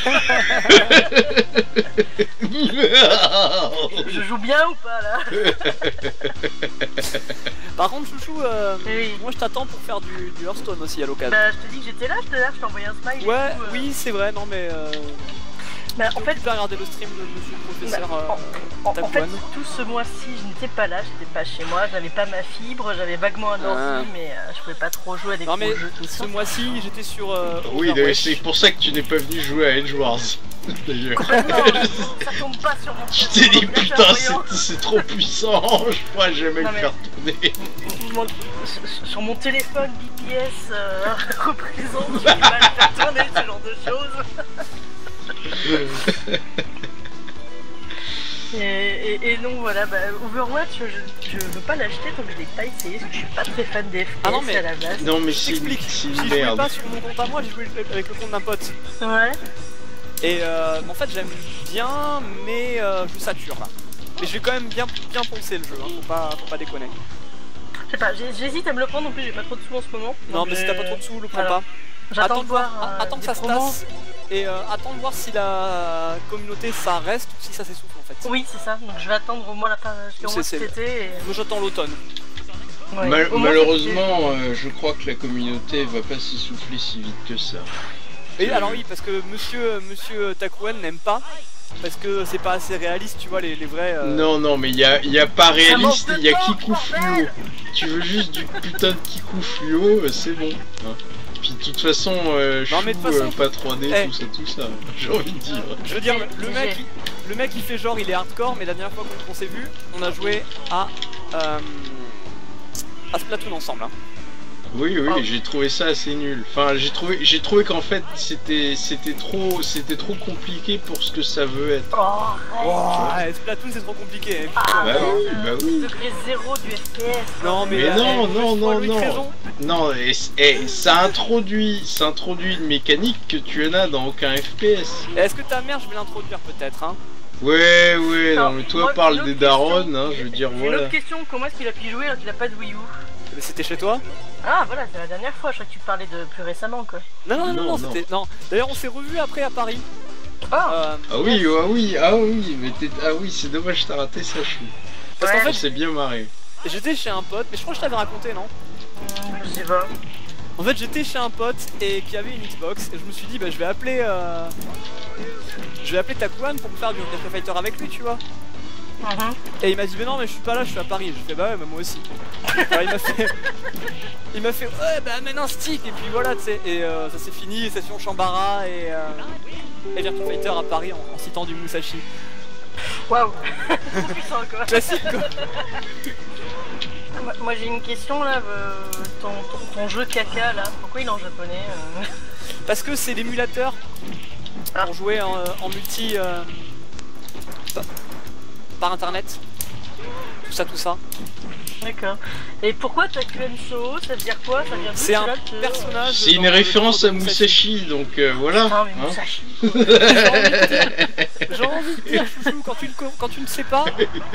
je joue bien ou pas là Par contre, chouchou, euh, Oui. moi je t'attends pour faire du, du Hearthstone aussi à l'occasion. Bah, je te dis que j'étais là, je te là, je t'ai envoyé un smile. et Ouais, tout, euh. oui, c'est vrai, non mais. Euh, Bah, en fait, tu peux regarder le stream de monsieur le professeur. Bah, euh, en, en fait, tout ce mois-ci, je n'étais pas là, j'étais pas chez moi, j'avais pas ma fibre, j'avais vaguement un ordi, Ah. mais euh, je pouvais pas trop jouer à des Non gros mais jeux. tout ce mois-ci j'étais sur euh, Oui, c'est pour ça que tu n'es pas venu jouer à Edge Wars. D'ailleurs. Ça tombe pas sur mon Je t'ai dit putain, c'est- trop puissant, je pourrais jamais Non, le faire tourner. Mon- sur- mon téléphone, BPS euh, représente, je vais mal faire tourner ce genre de choses. Et, et, et non, voilà, bah, Overwatch, je, je veux pas l'acheter donc je l'ai pas essayé parce que je suis pas très fan des FPS Ah non, mais- à la base. Non, mais Je c'est une, t'explique, c'est j'y jouais merde. pas sur mon compte à moi, j'ai joué avec le compte d'un pote. Ouais. Et euh, en fait j'aime bien, mais euh, je sature là. Mais je vais quand même bien, bien poncer le jeu, hein, faut, pas, faut pas déconner. Je sais pas, j'hésite à me le prendre en plus, j'ai pas trop de sous en ce moment. Non donc mais si t'as pas trop de sous, le prends voilà. pas. J'attends Attends de voir. euh, attends que ça se tasse. Et euh, attends de voir si la communauté ça reste ou si ça s'essouffle en fait. Oui, c'est ça, donc je vais attendre au moins la fin c'est- cet été. Et... Moi j'attends l'automne. ouais, Mal- au moins malheureusement, euh, je crois que la communauté va pas s'essouffler si vite que ça. Et alors oui, parce que monsieur, monsieur Takuan n'aime pas. Parce que c'est pas assez réaliste, tu vois, les, les vrais. euh, Non, non, mais il y a, y a pas réaliste, de il y a bordel Fluo. Tu veux juste du putain de Kiku Fluo, euh, c'est bon. hein. Puis de toute façon, euh, Non, mais de toute façon- euh, pas 3D, Eh. tout ça, tout ça, j'ai envie de dire. Je veux dire, le, mec, il, le mec il fait genre il est hardcore, mais la dernière fois qu'on qu'on s'est vu, on a joué à. Euh, à Splatoon ensemble. Hein. Oui, oui, Ah. j'ai trouvé ça assez nul. Enfin, j'ai trouvé, j'ai trouvé qu'en fait, c'était, c'était trop, c'était trop compliqué pour ce que ça veut être. Oh, arrête. Ouais, Splatoon c'est trop compliqué. hein. Ah, Bah oui, bah oui. Degré zéro du FPS. Non mais, Mais non, non, non, non. Raison. Non, et, et ça introduit, ça introduit une mécanique que tu en as dans aucun FPS. Est-ce que ta mère, je vais l'introduire peut-être hein? Ouais, ouais, non, mais toi moi, parle des darons, hein, je veux dire, J'ai une voilà. autre question, comment est-ce qu'il a pu jouer alors qu'il a pas de Wii U? Mais C'était chez toi Ah voilà, c'est la dernière fois, je crois que tu parlais de plus récemment quoi. Non, non, non, non, Non, c'était. Non. D'ailleurs, on s'est revus après à Paris. Ah Euh, Ah oui, ah oui, ah oui, mais t'es, ah oui, c'est dommage, t'as raté ça, chou. parce Ouais. qu'en fait, s'est bien marré. j'étais chez un pote, mais je crois que je t'avais raconté, non Je sais pas. En fait, j'étais chez un pote et qui avait une Xbox et je me suis dit, bah, je vais appeler, euh... je vais appeler Takuan pour me faire du Street Fighter avec lui, tu vois. Mhm. Et il m'a dit, mais non, mais je suis pas là, je suis à Paris. Je fais, bah ouais, bah moi aussi. Alors, il m'a fait, il m'a fait, ouais, bah amène un stick et puis voilà, tu sais. Et euh, ça s'est fini, session Chambara et euh... et Virtua Fighter à Paris en, en citant du Musashi. Waouh puissant quoi. Classique quoi. Moi, moi, j'ai une question là, euh, ton, ton, ton jeu caca là, pourquoi il est en japonais euh? Parce que c'est l'émulateur Ah. pour jouer en, en multi euh, par- internet. Tout ça, tout ça. D'accord. Et pourquoi t'as QNSO Ça veut dire quoi? Ça vient d'où C'est un personnage. C'est une référence à Musashi, donc euh, voilà. Putain, mais hein. Musashi. J'ai envie de dire, chouchou, quand tu, ne, quand tu ne sais pas,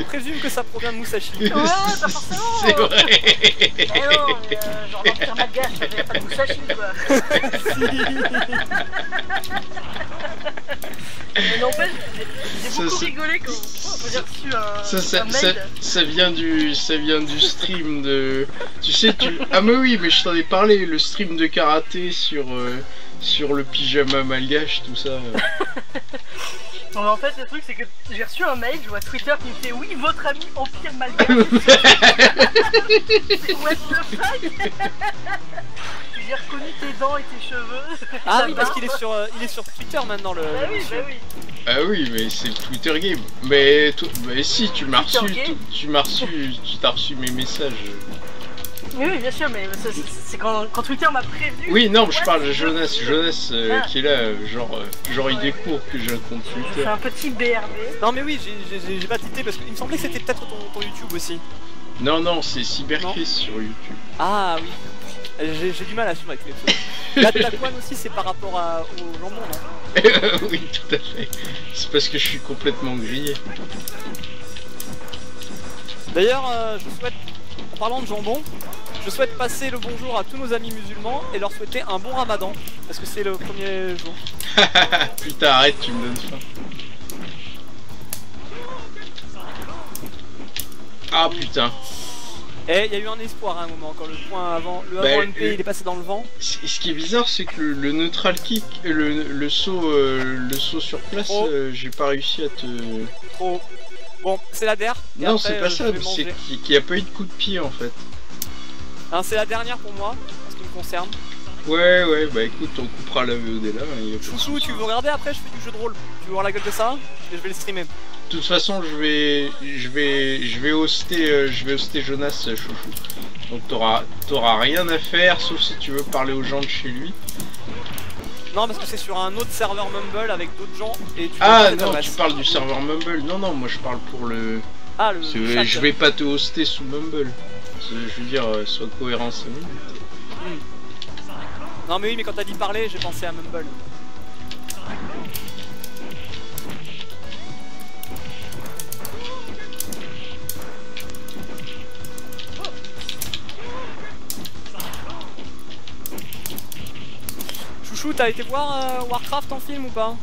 présume que ça provient de Musashi. Ouais, pas forcément C'est vrai. Eh non, mais, euh, genre l'Empire Malgache, ça vient pas de Musashi quoi Mais n'empêche, j'ai beaucoup ça- rigolé quand quand j'ai reçu un, Ça, ça, un ça, mail. ça vient du, ça vient du stream de, tu sais, tu, ah mais oui, mais je t'en ai parlé, le stream de karaté sur, euh, sur le pyjama malgache, tout ça. Non mais en fait le truc c'est que j'ai reçu un mail, je vois Twitter qui me fait oui votre ami Empire Malgache. What the fuck? J'ai reconnu tes dents et tes cheveux. Ah oui, parce qu'il est sur, euh, il est sur Twitter maintenant le. Bah le oui, monsieur. bah oui. Ah oui, mais c'est Twitter Game. Mais, si, tu m'as reçu, tu, m'as reçu, tu t'as reçu mes messages. Oui, oui, bien sûr, mais c'est- c'est c'est quand, quand Twitter m'a prévenu. Oui, non, je parle de c'est Jonas, Jonas euh, Ah. qui est là, genre, euh, genre il découvre que j'ai un compte Twitter. un petit BRB. Non mais oui, j'ai- pas tweeté parce qu'il me semblait que c'était peut-être ton, ton YouTube aussi. Non, non, c'est Cyberchris sur YouTube. Ah oui. J'ai du mal à suivre avec les. La Taquan aussi c'est par rapport à, au jambon, non? Oui, tout à fait. C'est parce que je suis complètement grillé. D'ailleurs, euh, je souhaite, en parlant de jambon, Je souhaite passer le bonjour à tous nos amis musulmans et leur souhaiter un bon ramadan, parce que c'est le premier jour. Putain, arrête, tu me donnes faim. Ah putain. Et il y a eu un espoir à un moment, quand le point avant, le Bah, avant MP euh, il est passé dans le vent. Ce qui est bizarre, c'est que le, le neutral kick, euh, le, le saut, euh, le saut sur place, Oh. euh, j'ai pas réussi à te. Trop. Bon, c'est la der. et Non, c'est pas ça, c'est qu'il qu'il y a pas eu de coup de pied en fait. Hein, c'est la dernière pour moi, en ce qui me concerne. Ouais, ouais, bah écoute, on coupera la VOD là. hein, Chouchou, tu veux regarder après Je fais du jeu de rôle. Tu veux voir la gueule de ça Et je vais le streamer. De toute façon, je vais, je vais, je vais hoster, euh, je vais hoster Jonas, euh, chouchou. Donc t'auras, t'auras rien à faire, sauf si tu veux parler aux gens de chez lui. Non, parce que c'est sur un autre serveur Mumble avec d'autres gens et tu Ah non, tu parles du serveur Mumble. Non, non, moi je parle pour le. Ah, le. Je vais pas te hoster sous Mumble. Je veux dire, euh, sois cohérent, c'est mieux. Non, mais oui, mais quand t'as dit parler, j'ai pensé à Mumble. Chouchou, t'as été voir euh, Warcraft en film ou pas?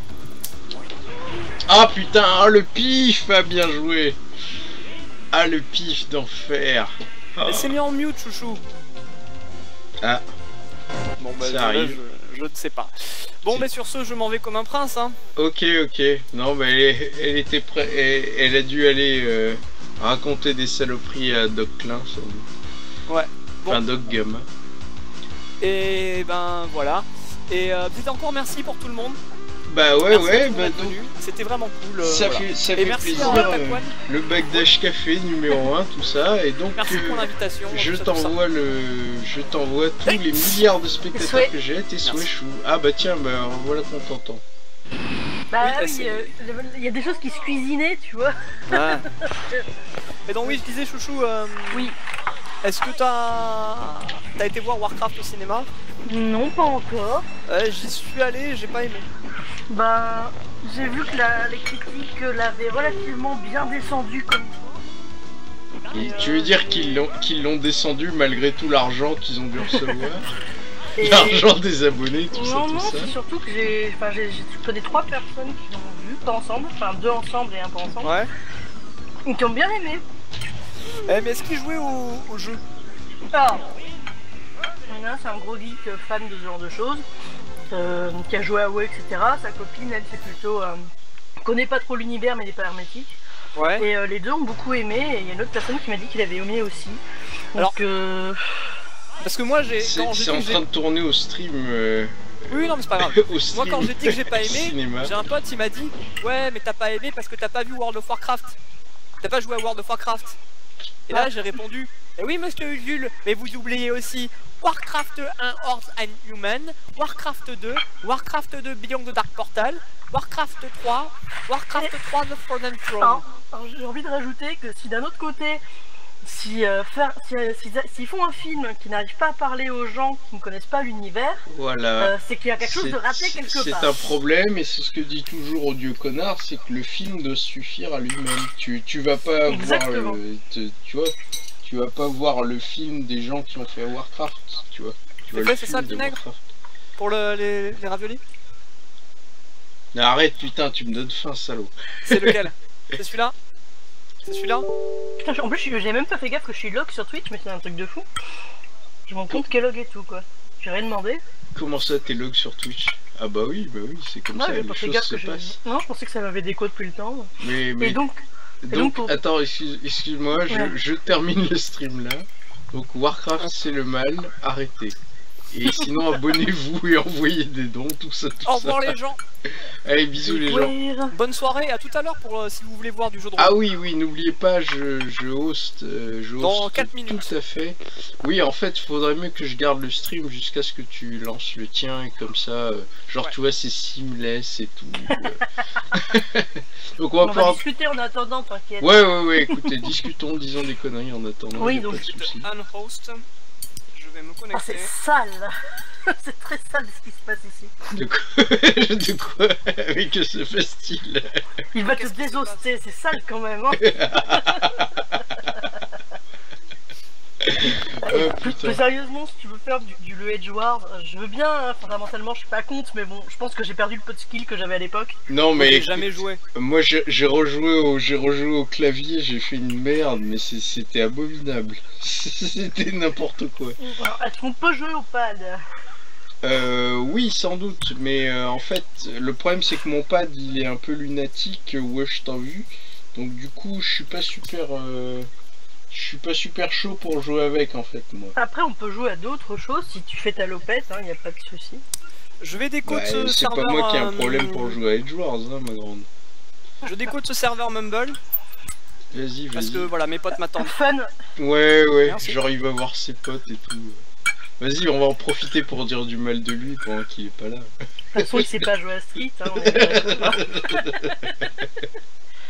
Ah putain, ah le pif a bien joué. Ah le pif d'enfer. Ah. Elle s'est mis en mute, chouchou. Ah. Bah, Ça là, arrive. je, je ne sais pas. Bon, mais sur ce, je m'en vais comme un prince, hein. Ok, ok. Non, mais elle, était prête. Elle, elle a dû aller euh, raconter des saloperies à Doc Klein, sans doute. Ouais. Bon. Enfin, Doc Gamma. Et ben voilà. Et euh, encore merci pour tout le monde. Bah ouais, Merci ouais, bah donc. C'était vraiment cool. euh, ça, voilà. fait, ça Et fait merci plaisir. à euh, le Bagdash Café numéro 1, tout ça. Et donc, Merci euh, pour l'invitation. je t'envoie le, je t'envoie tous les milliards de spectateurs que j'ai, tes souhaits chou. Ah bah tiens, bah voilà qu'on t'entend. Bah Oui, euh, il y a des choses qui se cuisinaient, tu vois. Ouais. Et donc oui, je disais chouchou. euh, Oui. Est-ce que t'as t'as été voir Warcraft au cinéma? Non, pas encore. Euh, J'y suis allé, j'ai pas aimé. Bah, j'ai vu que la- les critiques l'avaient relativement bien descendu comme Et tu veux dire qu'ils l'ont, qu'ils l'ont descendu malgré tout l'argent qu'ils ont dû recevoir L'argent des abonnés, tout ça, Non, tout non, ça. c'est surtout que j'ai. Enfin, je connais trois personnes qui l'ont vu, pas ensemble, enfin deux ensemble et un pas ensemble, Ouais. et qui ont bien aimé. Eh, mais est-ce qu'il jouait au, au jeu? Alors, il y en a un, c'est un gros geek euh, fan de ce genre de choses, euh, qui a joué à WoW, etc. Sa copine, elle, c'est plutôt. Euh, connaît pas trop l'univers, mais n'est pas hermétique. Ouais. Et euh, les deux ont beaucoup aimé, et il y a une autre personne qui m'a dit qu'il avait aimé aussi. Alors- Donc, euh, Parce que moi j'ai. C'est, en train de tourner au stream. euh, Oui, non, mais c'est pas grave. Moi quand j'ai dit que j'ai pas aimé, j'ai un pote il m'a dit Ouais mais t'as pas aimé parce que t'as pas vu World of Warcraft T'as pas joué à World of Warcraft Et là j'ai répondu Eh oui monsieur Jules, mais vous oubliez aussi Warcraft 1 Hordes and Human, Warcraft 2, Warcraft 2 Beyond the Dark Portal, Warcraft 3, Warcraft 3 The Frozen Throne. j'ai envie de rajouter que si d'un autre côté, si, euh, faire, si, euh, si- font un film qui n'arrive pas à parler aux gens qui ne connaissent pas l'univers, Voilà. euh, c'est qu'il y a quelque chose de C'est- raté quelque C'est part. un problème et c'est ce que dit toujours Odieux Connard, c'est que le film doit suffire à lui-même. Tu, tu vas pas voir Exactement. le, te- tu vois, tu vas pas voir le film des gens qui ont fait Warcraft, tu vois. Tu vois quoi, le c'est ça, de Vinaigre Warcraft. Pour le- les, les raviolis Mais arrête, putain, tu me donnes faim, salaud. C'est lequel C'est celui-là C'est celui-là Putain, en plus, j'ai même pas fait gaffe que je suis log sur Twitch, mais c'est un truc de fou. Je m'en compte quel log et tout, quoi. J'ai rien demandé. Comment ça, t'es log sur Twitch? Ah bah oui, bah oui, c'est comme Ouais, ça, les choses se je... passent. Non, je pensais que ça m'avait déco depuis le temps. Mais, mais Et donc, donc, pour- attends, excuse- excuse-moi, je, Ouais. je termine le stream là. Donc Warcraft c'est le mal, arrêtez. Et sinon abonnez-vous et envoyez des dons, tout ça, tout Au ça. revoir les gens Allez, bisous les gens. Bonne soirée, à tout à l'heure pour euh, si vous voulez voir du jeu de rôle. Ah oui, oui, n'oubliez pas, je, je host, euh, je Dans host quatre minutes. Tout à fait. Oui, en fait, faudrait mieux que je garde le stream jusqu'à ce que tu lances le tien et comme ça, euh, genre Ouais. tu vois, c'est seamless et tout. Donc on va On va discuter en attendant, t'inquiète. Ouais, ouais, ouais, écoutez, discutons, disons des conneries en attendant. Oui, y a donc- pas de souci. Unhost. Je vais me connecter. c'est sale C'est très sale ce qui se passe ici. De quoi De quoi Avec ce fait-il Il va te se désoster, c'est sale quand même. Hein. Plus, putain. plus sérieusement, si du, du le Edge euh, je veux bien, hein, fondamentalement je suis pas contre, mais bon, je pense que j'ai perdu le peu de skill que j'avais à l'époque. Non mais j'ai jamais joué. moi j'ai j'ai rejoué au j'ai rejoué au clavier, j'ai fait une merde, mais c'est- c'était abominable. C'était n'importe quoi. Alors, Est-ce qu'on peut jouer au pad? Euh, oui, sans doute, mais euh, en fait, le problème c'est que mon pad il est un peu lunatique, euh, wesh t'as vu, donc du coup je suis pas super, euh, je suis pas super chaud pour jouer avec en fait moi. Après, on peut jouer à d'autres choses si tu fais ta lopette, hein, y a pas de souci. Je vais décoder Bah, ce c'est serveur. pas moi qui ai un euh, problème pour jouer à Edge Wars, hein, ma grande. Je décode ce serveur Mumble Vas-y, parce que vas-y. voilà, mes potes m'attendent. Fun Ouais, ouais, Merci. genre il va voir ses potes et tout. Vas-y, on va en profiter pour dire du mal de lui pendant qu'il est pas là. De toute façon, il sait pas jouer à Street. Hein, on est d'accord.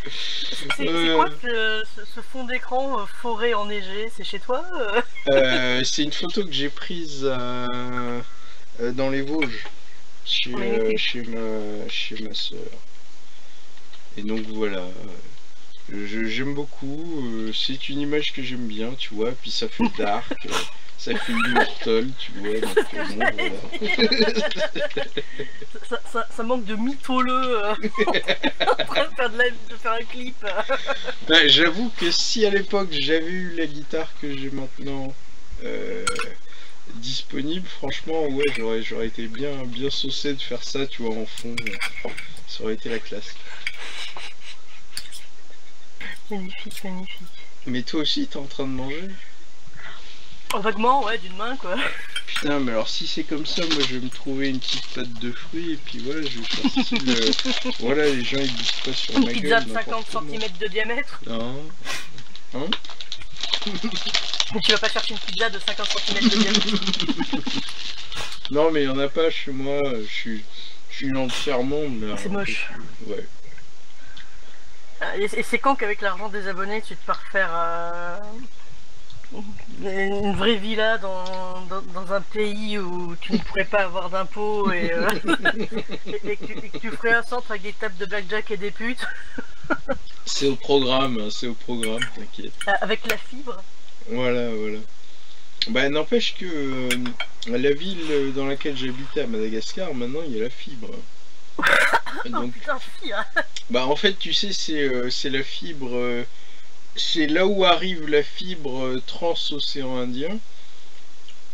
C'est Euh. quoi ce, fond d'écran euh, forêt enneigée? C'est chez toi euh? C'est une photo que j'ai prise dans les Vosges, chez, Oui, oui. chez, ma, chez ma soeur. Et donc voilà, je- j'aime beaucoup, c'est une image que j'aime bien, tu vois, puis ça fait dark, ça fait immortal, tu vois, donc euh, bon, voilà. ça, ça- ça manque de mytholo euh, en train de faire, de, la- de faire un clip. Ben, J'avoue que si à l'époque j'avais eu la guitare que j'ai maintenant euh, disponible, franchement, ouais, j'aurais j'aurais été bien, bien saucé de faire ça, tu vois, en fond. Ça aurait été la classe. Magnifique, magnifique. Mais toi aussi, t'es en train de manger? Vaguement, ouais, d'une main quoi. Putain, mais alors si c'est comme ça, moi je vais me trouver une petite pâte de fruits et puis voilà, je vais faire style, euh, voilà, les gens ils disent pas sur Une ma pizza gueule. de 50 n'importe comment. cm de diamètre. Non. Mais tu vas pas chercher une pizza de 50 cm de diamètre. Non, mais il y en a pas chez moi, je suis, je suis dans le tiers-monde là. C'est moche. Ouais. Ah, Et et c'est quand qu'avec l'argent des abonnés, tu te pars faire euh, une vraie villa dans, dans, dans un pays où tu ne pourrais pas avoir d'impôts et, euh, et, et que tu, et que tu ferais un centre avec des tables de blackjack et des putes C'est au programme, hein, c'est au programme, t'inquiète. euh, avec la fibre. Voilà, voilà. Bah n'empêche que euh, la ville dans laquelle j'habitais à Madagascar, maintenant il y a la fibre. Oh Donc, putain, fille hein. bah en fait tu sais c'est euh, la fibre, euh, c'est là où arrive la fibre euh, trans-océan Indien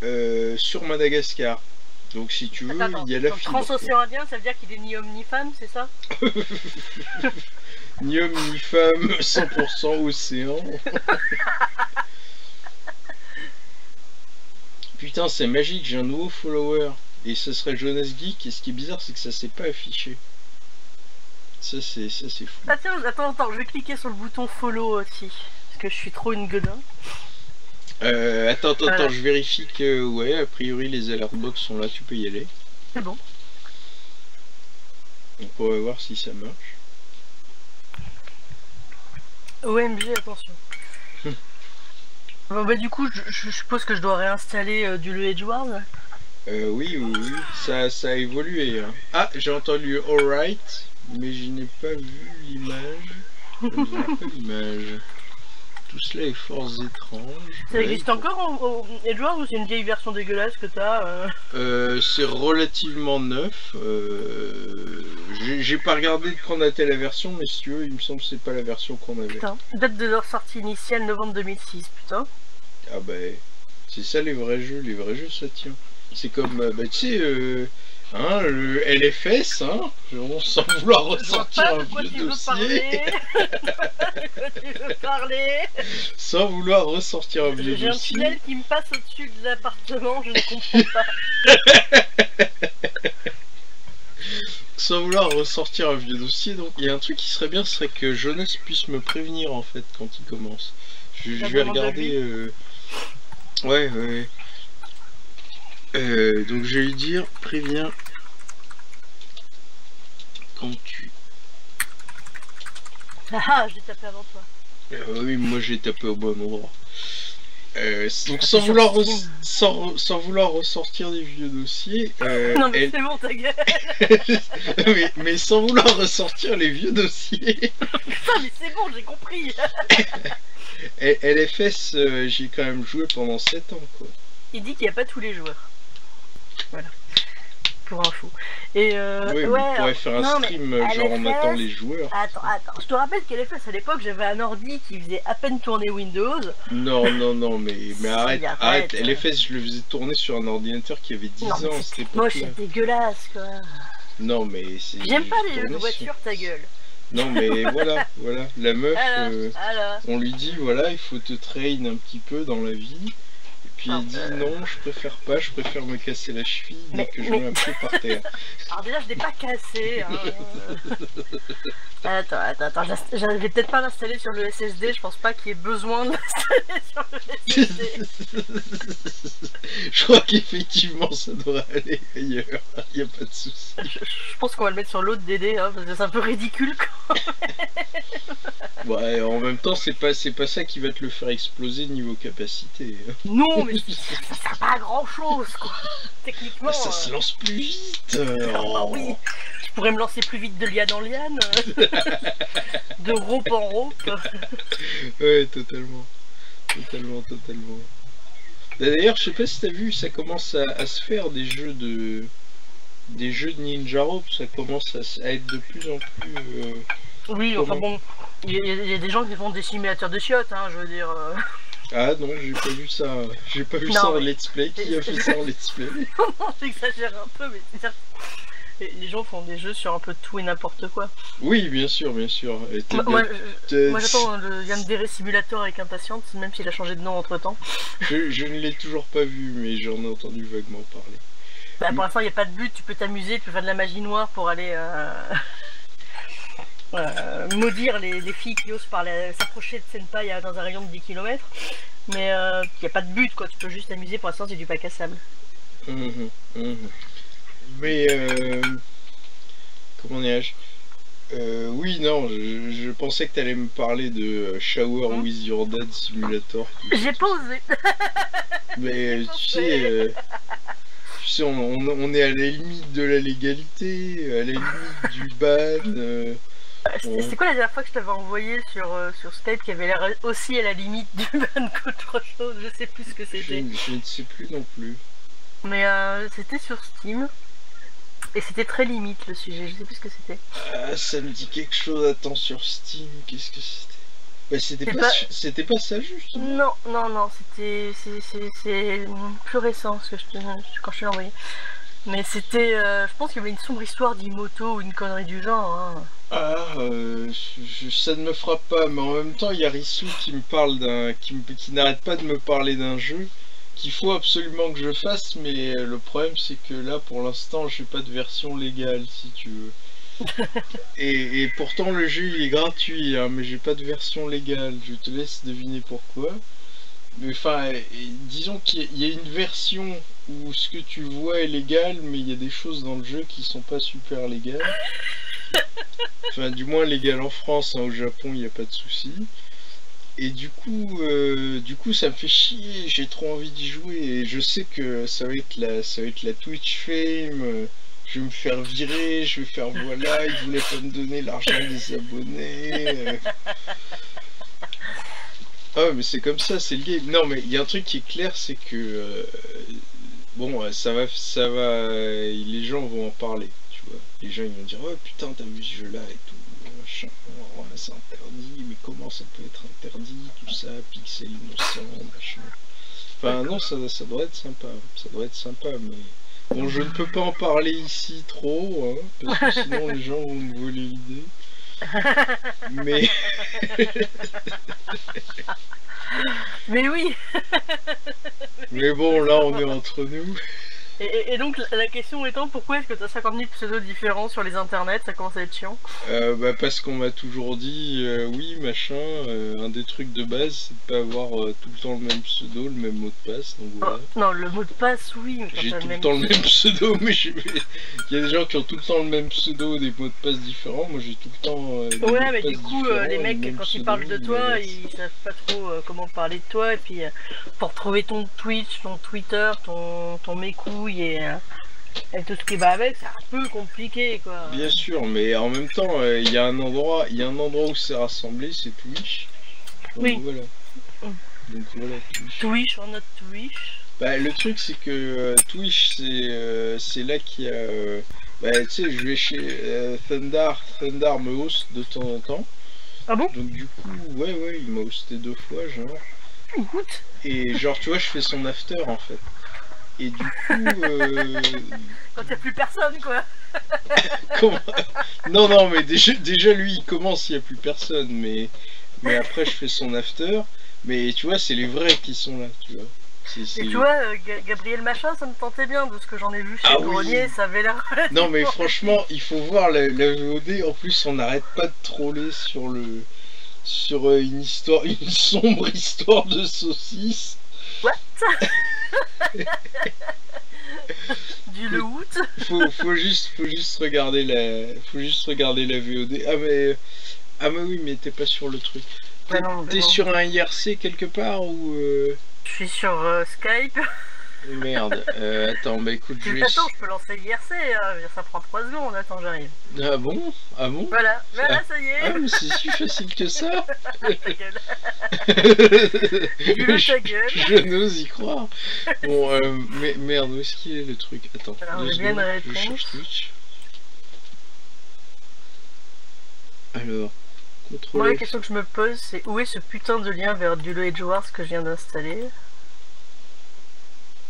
euh, sur Madagascar. Donc si tu veux, Attends, il y a la fibre. Transocéan Indien, ça veut dire qu'il est ni homme ni femme, c'est ça? Ni homme ni femme, 100% océan. Putain, c'est magique, j'ai un nouveau follower. Et ce serait Jonas Geek, et ce qui est bizarre, c'est que ça s'est pas affiché. Ça, c'est ça c'est fou. Ah tiens, attends, attends, je vais cliquer sur le bouton follow aussi. Parce que je suis trop une gueudin. Euh, attends, attends, attends, je vérifie que, ouais, a priori, les alert box sont là, tu peux y aller. C'est bon. Donc, on va voir si ça marche. OMG, attention. Bon, bah, du coup, je, je suppose que je dois réinstaller euh, du Le Edge Wars. Euh, oui, oui, oui, ça, ça a évolué. hein. Ah, j'ai entendu alright, mais je n'ai pas vu l'image. L'image. Tout cela est fort étrange. Ça Ouais, existe encore en, en Edge Wars ou c'est une vieille version dégueulasse que t'as euh Euh, c'est relativement neuf. Euh, j'ai pas regardé de quand datait la version, mais si tu veux, il me semble que c'est pas la version qu'on avait. Putain. Date de leur sortie initiale, novembre 2006, putain. Ah bah, c'est ça les vrais jeux. Les vrais jeux, ça tient. C'est comme, euh, bah, tu sais, euh, hein, le LFS, hein, on- sans vouloir ressortir un vieux dossier. Sans vouloir ressortir un vieux J'ai un dossier. tunnel qui me passe au-dessus de l'appartement, je ne comprends pas. Sans vouloir ressortir un vieux dossier, donc il y a un truc qui serait bien, ce serait que Jonas puisse me prévenir en fait quand il commence. Je, vais regarder. euh, Ouais, ouais. Euh, donc je vais lui dire, préviens quand tu. Ah ah, j'ai tapé avant toi. Euh, oui, moi j'ai tapé au bon endroit. Euh, donc Ah, sans vouloir, sans, sans vouloir ressortir des vieux dossiers, euh, non mais elle- c'est bon ta gueule. mais, mais sans vouloir ressortir les vieux dossiers, Putain mais c'est bon, j'ai compris. LFS, j'ai quand même joué pendant 7 ans, quoi. Il dit qu'il n'y a pas tous les joueurs. Voilà. Pour info. Et euh, ouais, on pourrait faire un non, stream, genre on LFS, attend les joueurs. Attends, attends. Je te rappelle qu'LFS à l'époque, j'avais un ordi qui faisait à peine tourner Windows. Non, non, non, mais, mais arrête, arrête. arrête. LFS, je le faisais tourner sur un ordinateur qui avait 10 Non, ans à cette c'est moche, époque-là. c'est dégueulasse quoi. Non, mais c'est. J'aime pas les jeux de voiture, ta gueule. Non, mais voilà, voilà. La meuf, Alors, euh, alors. on lui dit, voilà, il faut te train un petit peu dans la vie. Et puis il dit, euh. non, je préfère pas, je préfère me casser la cheville Mais- que je mais- mets un pied par terre. Alors déjà, je l'ai pas cassé. Hein. attends, attends, attends. j'inst- Je vais peut-être pas l'installer sur le SSD. Je pense pas qu'il y ait besoin de l'installer sur le SSD. je crois qu'effectivement, ça devrait aller ailleurs. Il n'y a pas de souci. Je, je pense qu'on va le mettre sur l'autre DD, hein, parce que c'est un peu ridicule. Quoi. Ouais, en même temps, c'est pas, c'est pas ça qui va te le faire exploser niveau capacité. Non, mais ça sert pas à grand chose, quoi. Techniquement. Ça se lance plus vite. euh, ah bah oui, je pourrais me lancer plus vite de liane en liane, euh, de rope en rope. Ouais, totalement. Totalement, totalement. D'ailleurs, je sais pas si t'as vu, ça commence à, à se faire des jeux de. Des jeux de Ninja Rope, ça commence à, être de plus en plus. euh, Oui, enfin bon, il y, a- il y a des gens qui font des simulateurs de chiottes, hein, je veux dire. euh. Ah non, j'ai pas vu ça. J'ai pas vu Non, ça en let's play. Qui a fait ça en let's play? Non, j'exagère un peu, mais c'est Les gens font des jeux sur un peu tout et n'importe quoi. Oui, bien sûr, bien sûr. Et t'es Moi, bien- moi, j'attends le Yandere Simulator avec impatience, même s'il a changé de nom entre temps. je, je ne l'ai toujours pas vu, mais j'en ai entendu vaguement parler. Bah, pour l'instant, il n'y a pas de but, tu peux t'amuser, tu peux faire de la magie noire pour aller euh, euh, maudire les, les filles qui osent s'approcher de Senpai à- dans un rayon de 10 km. Mais euh, il n'y a pas de but, quoi, tu peux juste t'amuser, pour l'instant, c'est du bac à sable. Mhm, mhm. Mais euh, comment dirais-je? Euh, Oui, non, je, je pensais que t'allais me parler de euh, Shower Hein? with Your Dad Simulator. J'ai pas osé Mais tu pensé. sais, euh, tu sais, on, on- on est à la limite de la légalité, à la limite du ban. Euh, C'était c'était quoi la dernière fois que je t'avais envoyé sur, euh, sur Skype qui avait l'air aussi à la limite du ban qu'autre chose? Je sais plus ce que c'était. je ne sais plus non plus. Mais euh, c'était sur Steam. Et c'était très limite le sujet, je sais plus ce que c'était. Ah, ça me dit quelque chose, attends, sur Steam, qu'est-ce que c'était? Bah, c'était C'est pas, pas- c'était pas ça juste Non, non, non, c'était c'est- c'est- c'est plus récent ce que je te, quand je te l'ai envoyé. Mais c'était, euh, je pense qu'il y avait une sombre histoire d'Imoto ou une connerie du genre. hein. Ah, euh, je- je- ça ne me frappe pas, mais en même temps, il y a Rissou qui me parle d'un. qui, n'arrête pas de me parler d'un jeu qu'il faut absolument que je fasse, mais le problème c'est que là, pour l'instant, j'ai pas de version légale, si tu veux. et, et pourtant, le jeu il est gratuit, hein, mais j'ai pas de version légale. Je te laisse deviner pourquoi. Mais enfin, disons qu'il y y a une version où ce que tu vois est légal, mais il y a des choses dans le jeu qui sont pas super légales. Enfin, du moins légal en France, hein, au Japon, il n'y a pas de souci. Et du coup, euh, du coup, ça me fait chier. J'ai trop envie d'y jouer. Et je sais que ça va être la, ça va être la Twitch fame. euh, Je vais me faire virer. Je vais faire voilà. Ils voulaient pas me donner l'argent des abonnés. euh. Ah, mais c'est comme ça, c'est le. Non, mais il y a un truc qui est clair, c'est que bon, ça va, ça va. les gens vont en parler. Les gens ils vont dire, oh putain, t'as vu ce jeu-là et tout, machin. Ouais, c'est interdit, mais comment ça peut être interdit, tout ça, pixel innocent, machin. Enfin, non, ça, ça doit être sympa, ça doit être sympa, mais bon, je ne peux pas en parler ici trop, hein, parce que sinon les gens vont me voler l'idée. Mais Mais oui Mais bon, là, on est entre nous. Et, donc la- question étant, pourquoi est-ce que t'as 50 000 pseudos différents sur les internets? Ça commence à être chiant. Euh, bah, parce qu'on m'a toujours dit, euh, oui, machin, euh, un des trucs de base, c'est de pas avoir euh, tout le temps le même pseudo, le même mot de passe. Donc Oh, voilà. non, le mot de passe, oui, mais quand J'ai tout le le même. temps le même pseudo, mais je il y a des gens qui ont tout le temps le même pseudo, des mots de passe différents. Moi, j'ai tout le temps. Ouais, mais du coup, les le mecs, quand ils parlent de toi, ils savent pas trop comment parler de toi. Et puis, pour trouver ton Twitch, ton Twitter, ton, ton et, euh, et tout ce qui va avec, c'est un peu compliqué, quoi. Bien sûr, mais en même temps, euh, il y a un endroit, il y a un endroit où c'est rassemblé, c'est Twitch. Donc Oui. voilà. Donc voilà, Twitch. Twitch, on a Twitch. Bah, le truc, c'est que euh, Twitch, c'est euh, c'est là qu'il y a. euh, bah, tu sais, je vais chez Thundar. Thundar me host de temps en temps. Ah bon? Donc, du coup, ouais, ouais, il m'a hosté deux fois, genre. Écoute, Et genre, tu vois, je fais son after en fait. Et du coup, euh, quand y a plus personne quoi. comment- non, non, mais déjà, déjà lui, il commence, il n'y a plus personne, mais, mais après, je fais son after. Mais tu vois, c'est les vrais qui sont là, tu vois. Et tu vois, euh, Ga- Gabriel Machin, ça me tentait bien de ce que j'en ai vu chez Ah oui. Grenier, ça avait l'air. Non, mais franchement, il faut voir la, la VOD. En plus, on n'arrête pas de troller sur le. Sur euh, une histoire, une sombre histoire de saucisse. du le août. Faut, faut juste, faut juste regarder la, faut juste regarder la VOD. Ah mais, ah mais oui, mais t'es pas sur le truc. T'es Bah t'es sur un IRC quelque part ou euh, Je suis sur euh, Skype. Merde. Euh, attends, bah écoute, je vais. Attends, je peux lancer l'IRC, hein. je ça prend 3 secondes, attends, j'arrive. Ah bon? Ah bon? Voilà, voilà, ça y Ah est. mais c'est si facile que ça. ta gueule. Je ta gueule. je n'ose y croire. Bon, euh, mais merde, où est-ce qu'il est le truc? Attends, Alors, deux secondes, je Twitch. Alors, Moi, la question que je me pose, c'est où est ce putain de lien vers Dulo Edge Wars que je viens d'installer?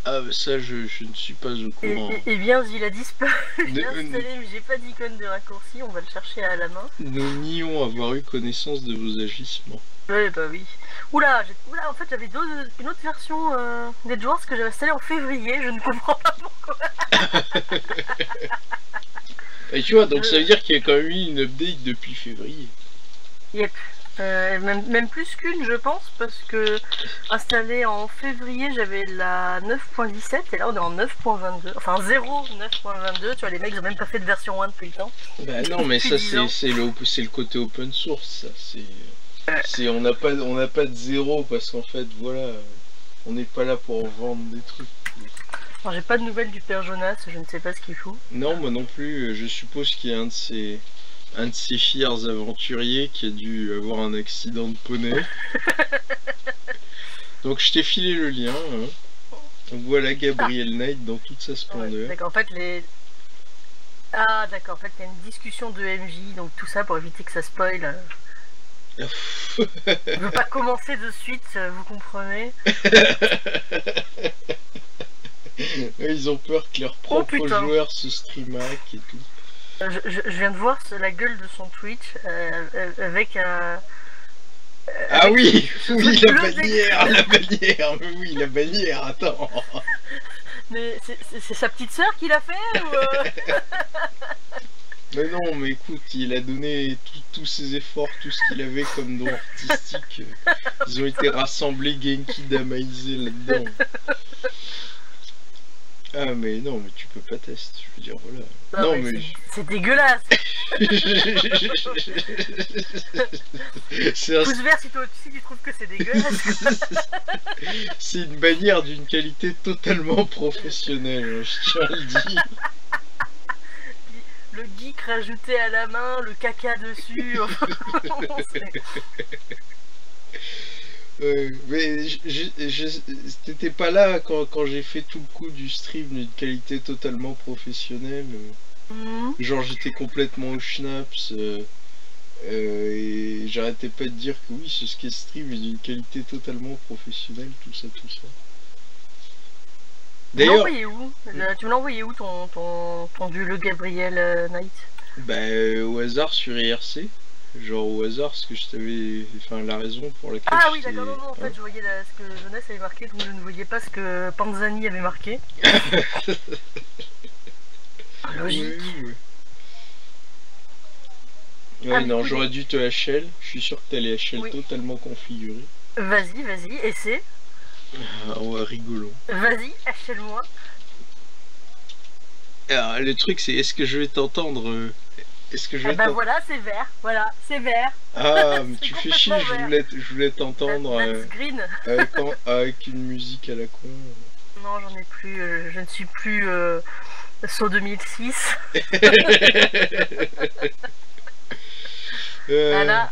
Ah, bah, ça, je, je ne suis pas au Et, courant. et- et bien, il a disparu. Mais j'ai pas d'icône de raccourci, on va le chercher à la main. Nous nions avoir eu connaissance de vos agissements. Ouais, bah oui. Oula, oula en fait, j'avais une autre version euh, Wars que j'avais installée en février, je ne comprends pas pourquoi. Et tu vois, donc ça veut dire qu'il y a quand même eu une update depuis février. Euh, même, même plus qu'une, je pense, parce que installée en février, j'avais la 9.17 et là on est en 9.22. Enfin 0 9.22, tu vois, les mecs ils ont même pas fait de version 1 depuis le temps. Bah non, mais ça c'est le, c'est le côté open source, ça. C'est c'est on n'a pas on n'a pas de zéro parce qu'en fait voilà, on n'est pas là pour vendre des trucs. Alors, j'ai pas de nouvelles du père Jonas, je ne sais pas ce qu'il fout. Non, moi non plus. Je suppose qu'il y a un de ces un de ces fiers aventuriers qui a dû avoir un accident de poney. Donc je t'ai filé le lien. hein. Donc voilà Gabriel Knight dans toute sa splendeur. d'accord, en fait les. Ah d'accord, en fait il y a une discussion de MJ, donc tout ça pour éviter que ça spoil. Je veux pas commencer de suite, euh, vous comprenez Ils ont peur que leurs propres Oh, putain. joueurs se stream hack et tout. Euh, je, je- je viens de voir la gueule de son Twitch euh, euh, avec un. Ah oui, oui, la bannière, la bannière, mais oui, la bannière, attends. Mais c'est- sa petite sœur qui l'a fait ou euh? Mais non, mais écoute, il a donné tous ses efforts, tout ce qu'il avait comme don artistique. euh, Ils ont été rassemblés Genki Damaise là-dedans. Ah mais non, mais tu peux pas tester, je veux dire, voilà. Non, mais mais... c'est- dégueulasse C'est un- Pouce vert si toi aussi tu trouves que c'est dégueulasse c'est une bannière d'une qualité totalement professionnelle, hein, je tiens à le dire. Le geek rajouté à la main, le caca dessus. c'est- Ouais, mais t'étais pas là quand, quand j'ai fait tout le coup du stream d'une qualité totalement professionnelle. euh. Mhm. Genre j'étais complètement au schnaps euh, euh, et j'arrêtais pas de dire que oui ce skate stream est d'une qualité totalement professionnelle, tout ça, tout ça. Tu me l'as D'ailleurs, envoyé où? Le- Tu me l'as envoyé où ton, ton, ton dieu, le Gabriel euh, Knight bah, euh, au hasard sur IRC, genre au hasard ce que je t'avais, enfin la raison pour laquelle. Ah oui, d'accord, non, non, en fait, je voyais la- ce que Jonas avait marqué, donc je ne voyais pas ce que Panzani avait marqué. Logique. Oui, oui. Ah, Ouais, non, j'aurais dû te HL. Je suis sûr que t'as les HL Oui. totalement configurés. Vas-y, vas-y, essaie. Ah ouais, rigolo. Vas-y, achète-moi. Alors, le truc, c'est est-ce que je vais t'entendre euh, Est-ce que je Ah vais bah t'entendre voilà, c'est vert. Voilà, c'est vert. Ah, mais tu fais chier, je voulais, je voulais t'entendre euh, green. avec, avec une musique à la con. Non, j'en ai plus. euh, je ne suis plus euh, saut 2006. Euh, Voilà.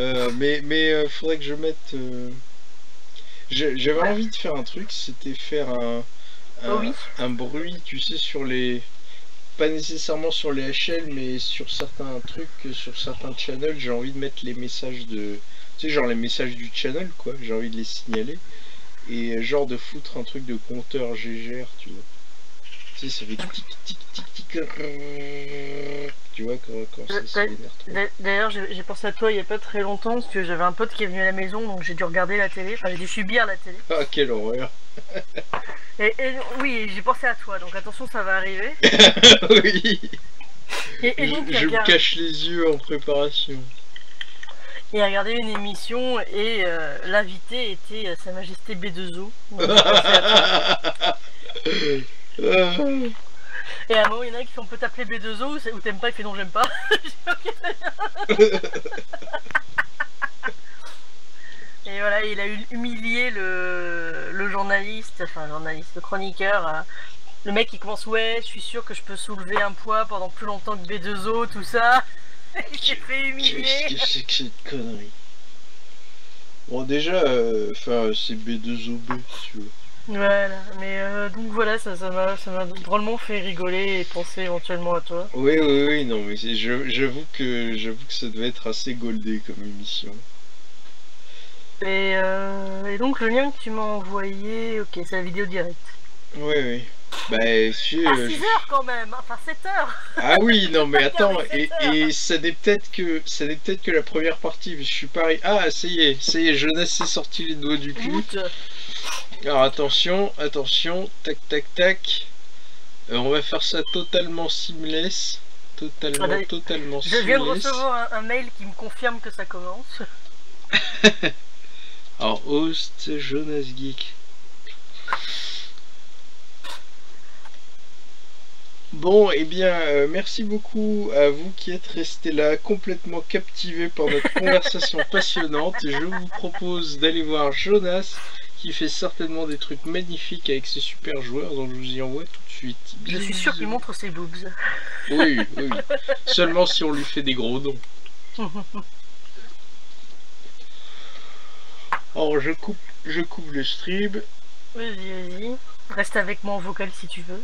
Euh, mais mais faudrait que je mette. J'avais Ouais. envie de faire un truc, c'était faire un, un, Oh oui. un bruit, tu sais, sur les. Pas nécessairement sur les HL, mais sur certains trucs, sur certains channels, j'ai envie de mettre les messages de. Tu sais, genre les messages du channel, quoi, j'ai envie de les signaler. Et genre de foutre un truc de compteur GGR, tu vois. Tu sais, ça fait tic tic tic tic. Tu vois, quand, quand ça D'ailleurs, j'ai j'ai pensé à toi il y a pas très longtemps parce que j'avais un pote qui est venu à la maison donc j'ai dû regarder la télé, enfin j'ai dû subir la télé. Ah, quelle horreur! Et, et oui, j'ai pensé à toi donc attention, ça va arriver. oui! Et, et donc, je me cache les yeux en préparation. il a regardé une émission et euh, l'invité était euh, Sa Majesté B2O. Donc, j'ai pensé à toi. Ah. et à un moment, il y en a qui font on peut t'appeler B2O ou c'est- ou t'aimes pas Il fait non, j'aime pas. Et voilà, il a humilié le, le journaliste, enfin journaliste, le chroniqueur. euh, le mec qui commence, ouais, je suis sûr que je peux soulever un poids pendant plus longtemps que B2O, tout ça. Il s'est fait humilier. Qu'est-ce que c'est que cette connerie? Bon, déjà, euh, enfin, c'est B2OB, si tu veux. Voilà, mais euh, donc voilà, ça m'a ça m'a drôlement fait rigoler et penser éventuellement à toi. Oui, oui, oui, non, mais j'avoue que j'avoue que ça devait être assez goldé comme émission. Et, euh, et donc le lien que tu m'as envoyé, ok, c'est la vidéo directe. Oui, oui. Bah, si, À euh, 6 je- heures quand même, enfin 7 heures Ah oui, non, mais attends, et, ça. et ça n'est peut-être que ça n'est peut-être que la première partie. Je suis pareil. Ah, ça y est, ça y est, Jonas s'est sorti les doigts du cul. Alors attention, attention, tac, tac, tac. Euh, on va faire ça totalement seamless. Totalement, Attendez, totalement Je viens de recevoir un, un mail qui me confirme que ça commence. Alors, host Jonas Geek. Bon, eh bien, euh, merci beaucoup à vous qui êtes restés là, complètement captivés par notre conversation passionnante. Je vous propose d'aller voir Jonas, qui fait certainement des trucs magnifiques avec ses super joueurs, donc je vous y envoie tout de suite. Je suis sûr qu'il montre ses boobs. Oui, oui. Seulement si on lui fait des gros dons. Alors, je coupe, je coupe le stream. Vas-y, vas-y. Reste avec moi en vocal si tu veux.